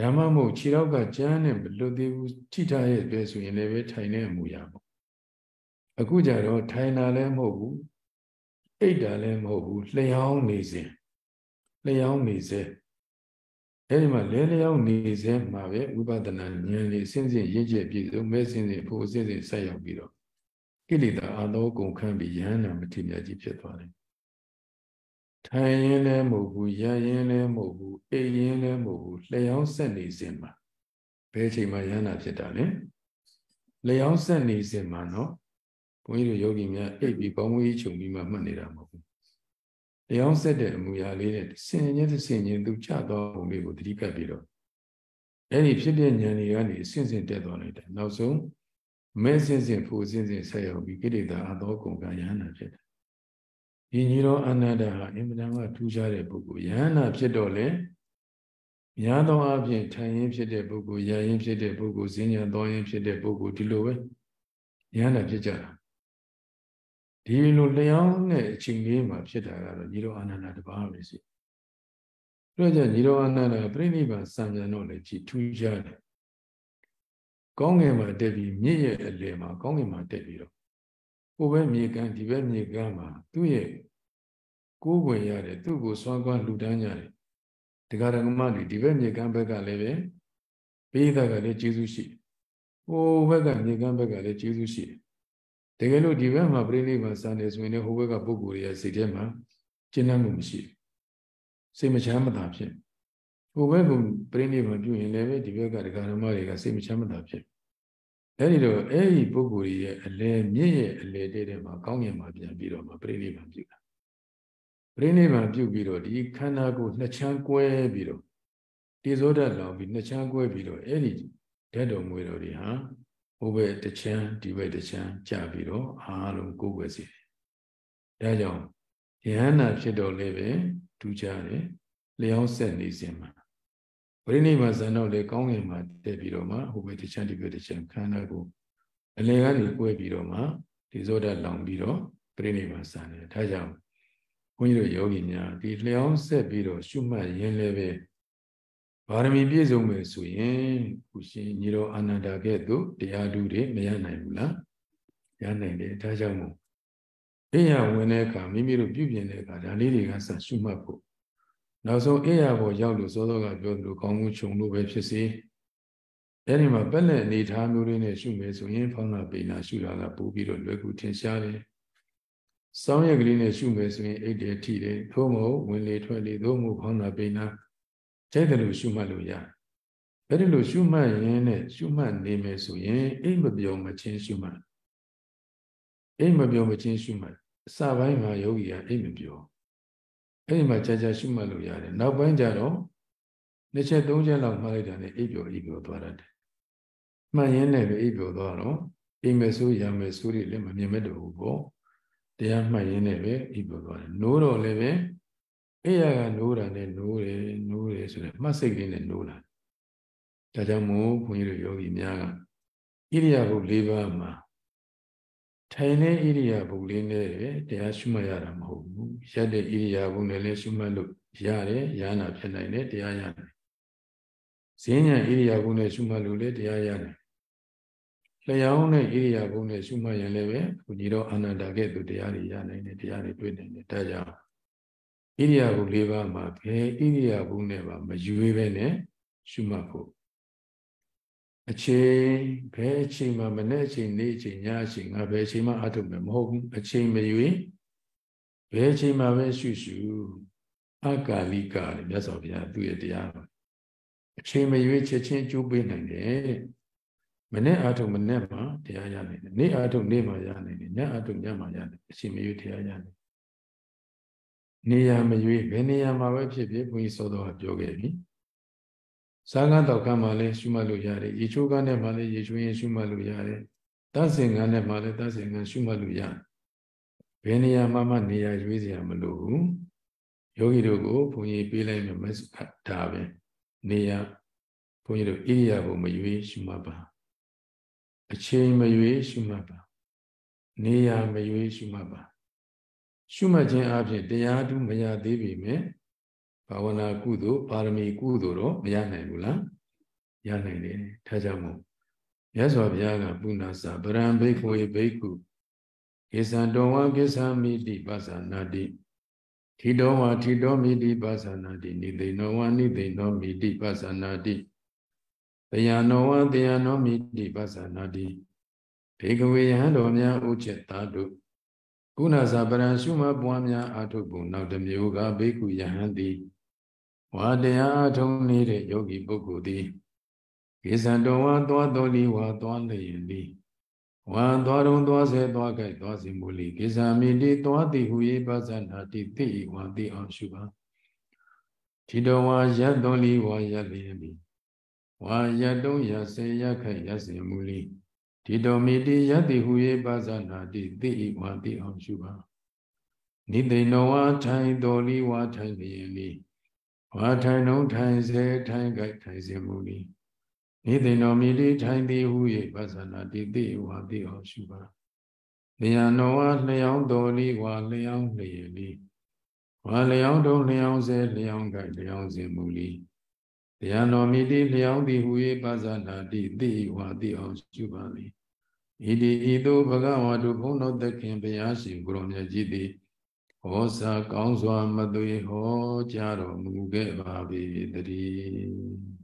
ဓမ္မမဟုတ်ခြေထောက်ကကျန်းနဲ့မလွတ်သေးဘူးထိထားရဲ့အတွက်ဆိုရင်လည်းပဲထိုင်တဲ့အမူအရာပေါ့အခုကြတော့ထိုင်တာလည်းမဟုတ်ဘူးအိတ်တာလည်းမဟုတ်ဘူးလျှောင်းနေစဉ်လျှောင်းနေစေအဲဒီမှာလဲလျှောင်းနေစေမှာပဲဝိပဿနာဉာဏ်လေးစဉ်စဉ်ရင့်ကျက်ပြည့်စုံမဲ့စဉ်စဉ်ဖို့စဉ်စဉ်ဆက်ရောက်ပြီးတော့ကိလေသာအသောကုန်ခန့်ပြီးယဟန္တာမထေရကြီးဖြစ်သွားတယ် ထိုင်ရင်လည်းမဟုတ်ဘူးရရင်လည်းမဟုတ်ဘူးအိပ်ရင်လည်းမဟုတ်ဘူးလျှောင်းဆက်နေစဉ်မှာဘယ်ချိန်မှာယဟန္တာဖြစ်တာလဲလျှောင်းဆက်နေစဉ်မှာနော်ဘုန်းကြီးတို့ယောဂီများအိပ်ပြီးကောင်းဝေးချုံပြီးမှမှတ်နေတာမဟုတ်ဘူးလျှောင်းဆက်တဲ့အမူအရာလေးနဲ့ဆင်ញင်းဆင်ញင်းသူချသွားပုံလေးကိုတတိကပ်ပြီးတော့အဲ့ဒီဖြစ်တဲ့ဉာဏ်တွေကနေဆင့်ဆင့်တက်သွားလိုက်တယ်နောက်ဆုံးမဲဆင့်ဆင့်ဖို့ဆင့်ဆင့်ဆက်ရောက်ပြီးကိလေသာအသောကုန်ကယဟန္တာဖြစ်တယ် ဒီညီတော်အနန္ဒဟာအင်မတန်မှထူးခြားတဲ့ပုဂ္ဂိုလ်ယဟန္တာဖြစ်တော့လေများသောအားဖြင့်ထိုင်ရင်ဖြစ်တဲ့ပုဂ္ဂိုလ်ရရင်ဖြစ်တဲ့ပုဂ္ဂိုလ်ဈဉ္ညာတော်ရင်ဖြစ်တဲ့ပုဂ္ဂိုလ်ဒီလိုပဲယဟန္တာဖြစ်ကြတာဒီလိုလျောင်းတဲ့အချိန်လေးမှာဖြစ်တာကတော့ညီတော်အာနန္ဒတပါးပဲစီတို့ကြောင့်ညီတော်အာနန္ဒပြိဋိဘံစံပြန်တော့လေကြည်ထူးခြားတယ်ကောင်းငယ်မှာတက်ပြီးမြင့်ရဲ့အလယ်မှာကောင်းငယ်မှာတက်ပြီးတော့ ဟိုဘက်မြေကမ်းဒီဘက်မြေကမ်းမှာသူ့ရဲ့ကိုးကွယ်ရတယ်သူ့ကိုစွမ်းကွမ်းလူတန်းကြတယ်ဒကာရကမတွေဒီဘက်မြေကမ်းဘက်ကလည်းပဲပိဋကကလည်းကျေးဇူးရှိဟိုဘက်ကမြေကမ်းဘက်ကလည်းကျေးဇူးရှိတယ်တကယ်လို့ဒီဘက်မှာပြိဋိဘံစံနေဆိုရင်လည်းဟိုဘက်ကပုဂ္ဂိုလ်ရဲ့စိတ်ထဲမှာကျဉ်းနှံ့မှုမရှိစိတ်မချမ်းမသာဖြစ်ဟိုဘက်ကပြိဋိဘံပြုရင်လည်းဒီဘက်ကဒကာဓမ္မတွေကစိတ်မချမ်းမသာဖြစ် အဲ့ဒီတော့အဲ့ဒီပုဂ္ဂိုလ်ရဲ့အလဲမြင့်ရဲ့အလဲတဲ့တဲ့မှာကောင်းငင်မှာပြန်ပြီးတော့မှပြိဋိဘံပြုတာပြိဋိဘံပြုပြီးတော့ဒီခန္ဓာကိုယ်နှစ်ချမ်းကွဲပြီးတော့တိဇောဓာတ်လောင်ပြီးနှစ်ချမ်းကွဲပြီးတော့အဲ့ဒီဓာတ်တော်မွေတော်တွေဟာဟိုဘက်တစ်ချမ်းဒီဘက်တစ်ချမ်းကြာပြီးတော့အားလုံးကိုယ်ွယ်စီတယ်ဒါကြောင့်ယဟန္တာဖြစ်တော့လည်းပဲထူးခြားတယ်လျောင်းဆက်နေစဉ်မှာ ပရိနိဗ္ဗာန်ဇန်တော့လေကောင်းငင်မှာတက်ပြီးတော့မှဟိုဘက်တစ်ချမ်းဒီဘက်တစ်ချမ်းခန္ဓာကိုအလယ်ကနေကွဲပြီးတော့မှဒီဇောဓာတ်လောင်ပြီးတော့ပရိနိဗ္ဗာန်ဇန်တယ်ဒါကြောင့်ဘုန်းကြီးတို့ယောဂီများဒီလျောင်းဆက်ပြီးတော့ရှုမှတ်ရင်းလည်းပဲပါရမီပြည့်စုံမယ်ဆိုရင်ခုရှင်ညီတော်အာနန္ဒာကဲ့သို့တရားဓုတွေမရနိုင်ဘူးလားရနိုင်တယ်ဒါကြောင့်မို့အိယာဝင်တဲ့အခါမိမိတို့ပြုပြင်တဲ့အခါဒါလေးတွေကစရှုမှတ်ဖို့ နောက်ဆုံးအိယာပေါ်ရောက်လို့စောစောကပြောသလိုကောင်းမှုခြုံလို့ပဲဖြစ်စေအဲဒီမှာပက်လက်အနေထားမျိုးလေးနဲ့ရှုမယ်ဆိုရင်ဖောင်းနာပိနာရှုတာကပို့ပြီးတော့လွယ်ကူထင်ရှားတယ်စောင်းရက်ကလေးနဲ့ရှုမယ်ဆိုရင်အိတ်တယ်ထိတယ်သို့မဟုတ်ဝင်လေထွက်လေသို့မဟုတ်ဖောင်းနာပိနာကြိုက်တယ်လို့ရှုမှတ်လို့ရတယ်အဲ့ဒီလိုရှုမှတ်ရင်နဲ့ရှုမှတ်နေမယ်ဆိုရင်အိမ်မပြောမချင်းရှုမှတ်အိမ်မပြောမချင်းရှုမှတ်အစပိုင်းမှာယောဂီကအိမ်မပြော အဲ့ဒီမှာကြာကြာရှုမှတ်လို့ရတယ်နောက်ပိုင်းကျတော့နှစ်ချက်သုံးချက်လောက်မှားလိုက်တာနဲ့အိပ်ပျော်အိပ်ပျော်သွားတယ်မှန်ရင်းနဲ့ပဲအိပ်ပျော်သွားတော့အိမ်မယ်ဆိုရမယ်ဆိုတွေလည်းမမြင်မဲ့တော့ဘူးပေါ့တရားမှတ်ရင်းနဲ့ပဲအိပ်ပျော်သွားတယ်နိုးတော့လည်းပဲအိယာကနိုးတာနဲ့နိုးတယ်နိုးတယ်ဆိုတော့မှတ်စိတ်လေးနဲ့နိုးလာဒါကြောင့်မို့ဘုန်းကြီးတို့ယောဂီများကဣရိယာပု၄ပါးမှာထိုင်တဲ့ဣရိယာပုလေးနဲ့တရားရှုမှတ်ရတာမဟုတ်ဘူး ရက်တဲ့ဣရိယာပုနဲ့လည်းရှုမှတ်လို့ရတယ်ရဟနာဖြစ်နိုင်တယ်တရားရတယ်ဈဉ္ညာဣရိယာပုနဲ့ရှုမှတ်လို့လည်းတရားရတယ်လျှောင်းတဲ့ဣရိယာပုနဲ့ရှုမှတ်ရင်လည်းပဲဘုရားတော်အာနန္ဒာကဲ့သို့တရားတွေရနိုင်တယ်တရားတွေတွေ့နိုင်တယ်ဒါကြောင့်ဣရိယာပု၄ပါးမှာဘယ်ဣရိယာပုနဲ့ပါမယူရဲပဲနဲ့ရှုမှတ်ဖို့အချိန်ဘယ်အချိန်မှမနေ့အချိန်နေ့အချိန်ညအချိန်ငါဘယ်အချိန်မှအထုတ်မယ်မဟုတ်ဘူးအချိန်မရွေး ဘယ်အချိန်မှပဲရှုရှုအကာလိကတဲ့မြတ်စွာဘုရားသူ့ရဲ့တရားပါအချိန်မရွေးချက်ချင်းကျိုးပေးနိုင်တယ်မနေ့အထုတ်မနေ့မှတရားရနိုင်တယ်နေ့အထုတ်နေ့မှရနိုင်တယ်ညအထုတ်ညမှရနိုင်အချိန်မရွေးတရားရနိုင်နေရာမရွေးဘယ်နေရာမှာပဲဖြစ်ဖြစ်ဘုန်းကြီးစောတော်ကပြောခဲ့ပြီစားကန်းတောက်ကမ်းမှာလည်းရှုမှတ်လို့ရတယ်ရေချိုးကန်းထဲမှာလည်းရေချိုးရင်ရှုမှတ်လို့ရတယ်သတ်စင်ကန်းထဲမှာလည်းသတ်စင်ကန်းရှုမှတ်လို့ရတယ် ဘယ်နေရာမှာမှနေရာရွေးစရာမလိုဘူးယောဂီတို့ကိုဘုန်းကြီးပေးလိုက်မယ်မစဒါပဲနေရာဘုန်းကြီးတို့ဣရိယာပုမရွေးရှုမှတ်ပါအချိန်မရွေးရှုမှတ်ပါနေရာမရွေးရှုမှတ်ပါရှုမှတ်ခြင်းအပြင်တရားတူမရသေးပေမဲ့ဘာဝနာကုသိုလ်ပါရမီကုသိုလ်တော့မရနိုင်ဘူးလားရနိုင်တယ်ဒါကြောင့်မို့မြတ်စွာဘုရားကပုဏ္ဏစာဗရံဘိက္ခွေဘိက္ခု ကိသံတော်ဝါကိသံမိတိပသနာတိထီတော်ဝါထီတော်မိတိပသနာတိနိသိဏောဝါနိသိဏောမိတိပသနာတိတယနောဝါတယနောမိတိပသနာတိဘေကဝေယဟံတော်များဥချက်သားတို့ကုဏဇာပရံရှုမပွားများအာထုပ်ပုံနောက်တစ်မျိုးကဘေကုယဟံသည်ဝါတရားအထုံးနေတဲ့ယောဂီပုဂ္ဂိုလ်သည်ကိစ္စတော်ဝါသွားတော်လီဝါသွားလျင်သည် ဝါသွားတော်သွားစေသွားကြိုက်သွားစီမူလီကိစ္စမိတိသွားတိဟူ၏ပါဇနာတိတိဝါတိအောင်ရှုပါဒီတော်ဝါရတ်တော်လီဝါရတ်လျင်သည်ဝါရတ်တုံးရစေရခိုက်ရစေမူလီဒီတော်မိတိယတိဟူ၏ပါဇနာတိတိဝါတိအောင်ရှုပါနိသိဏဝါထိုင်တော်လီဝါထိုင်လျင်သည်ဝါထိုင်လုံးထိုင်စေထိုင်ကြိုက်ထိုင်စေမူလီ နိသိဏောမိတိထိုင်သည်ဟု၏ပသနာတိတိဝါတိဟောရှုပါလျံတော်ဝါလျောင်းတော်လီဝါလျောင်းလျင်လီဝါလျောင်းတော်လျောင်းစေလျောင်းကြိုက်လျောင်းစေမူလီလျံတော်မိတိလျောင်းသည်ဟု၏ပသနာတိတိဝါတိဟောရှုပါလီဣတိဤသို့ဘဂဝါတုဘုန်းတော်သခင်ဘုရားရှင်ကိုရောမြတ်ကြီးသည်ဟောစာကောင်းစွာမသွေဟောကြားတော်မူခဲ့ပါ၏တည်း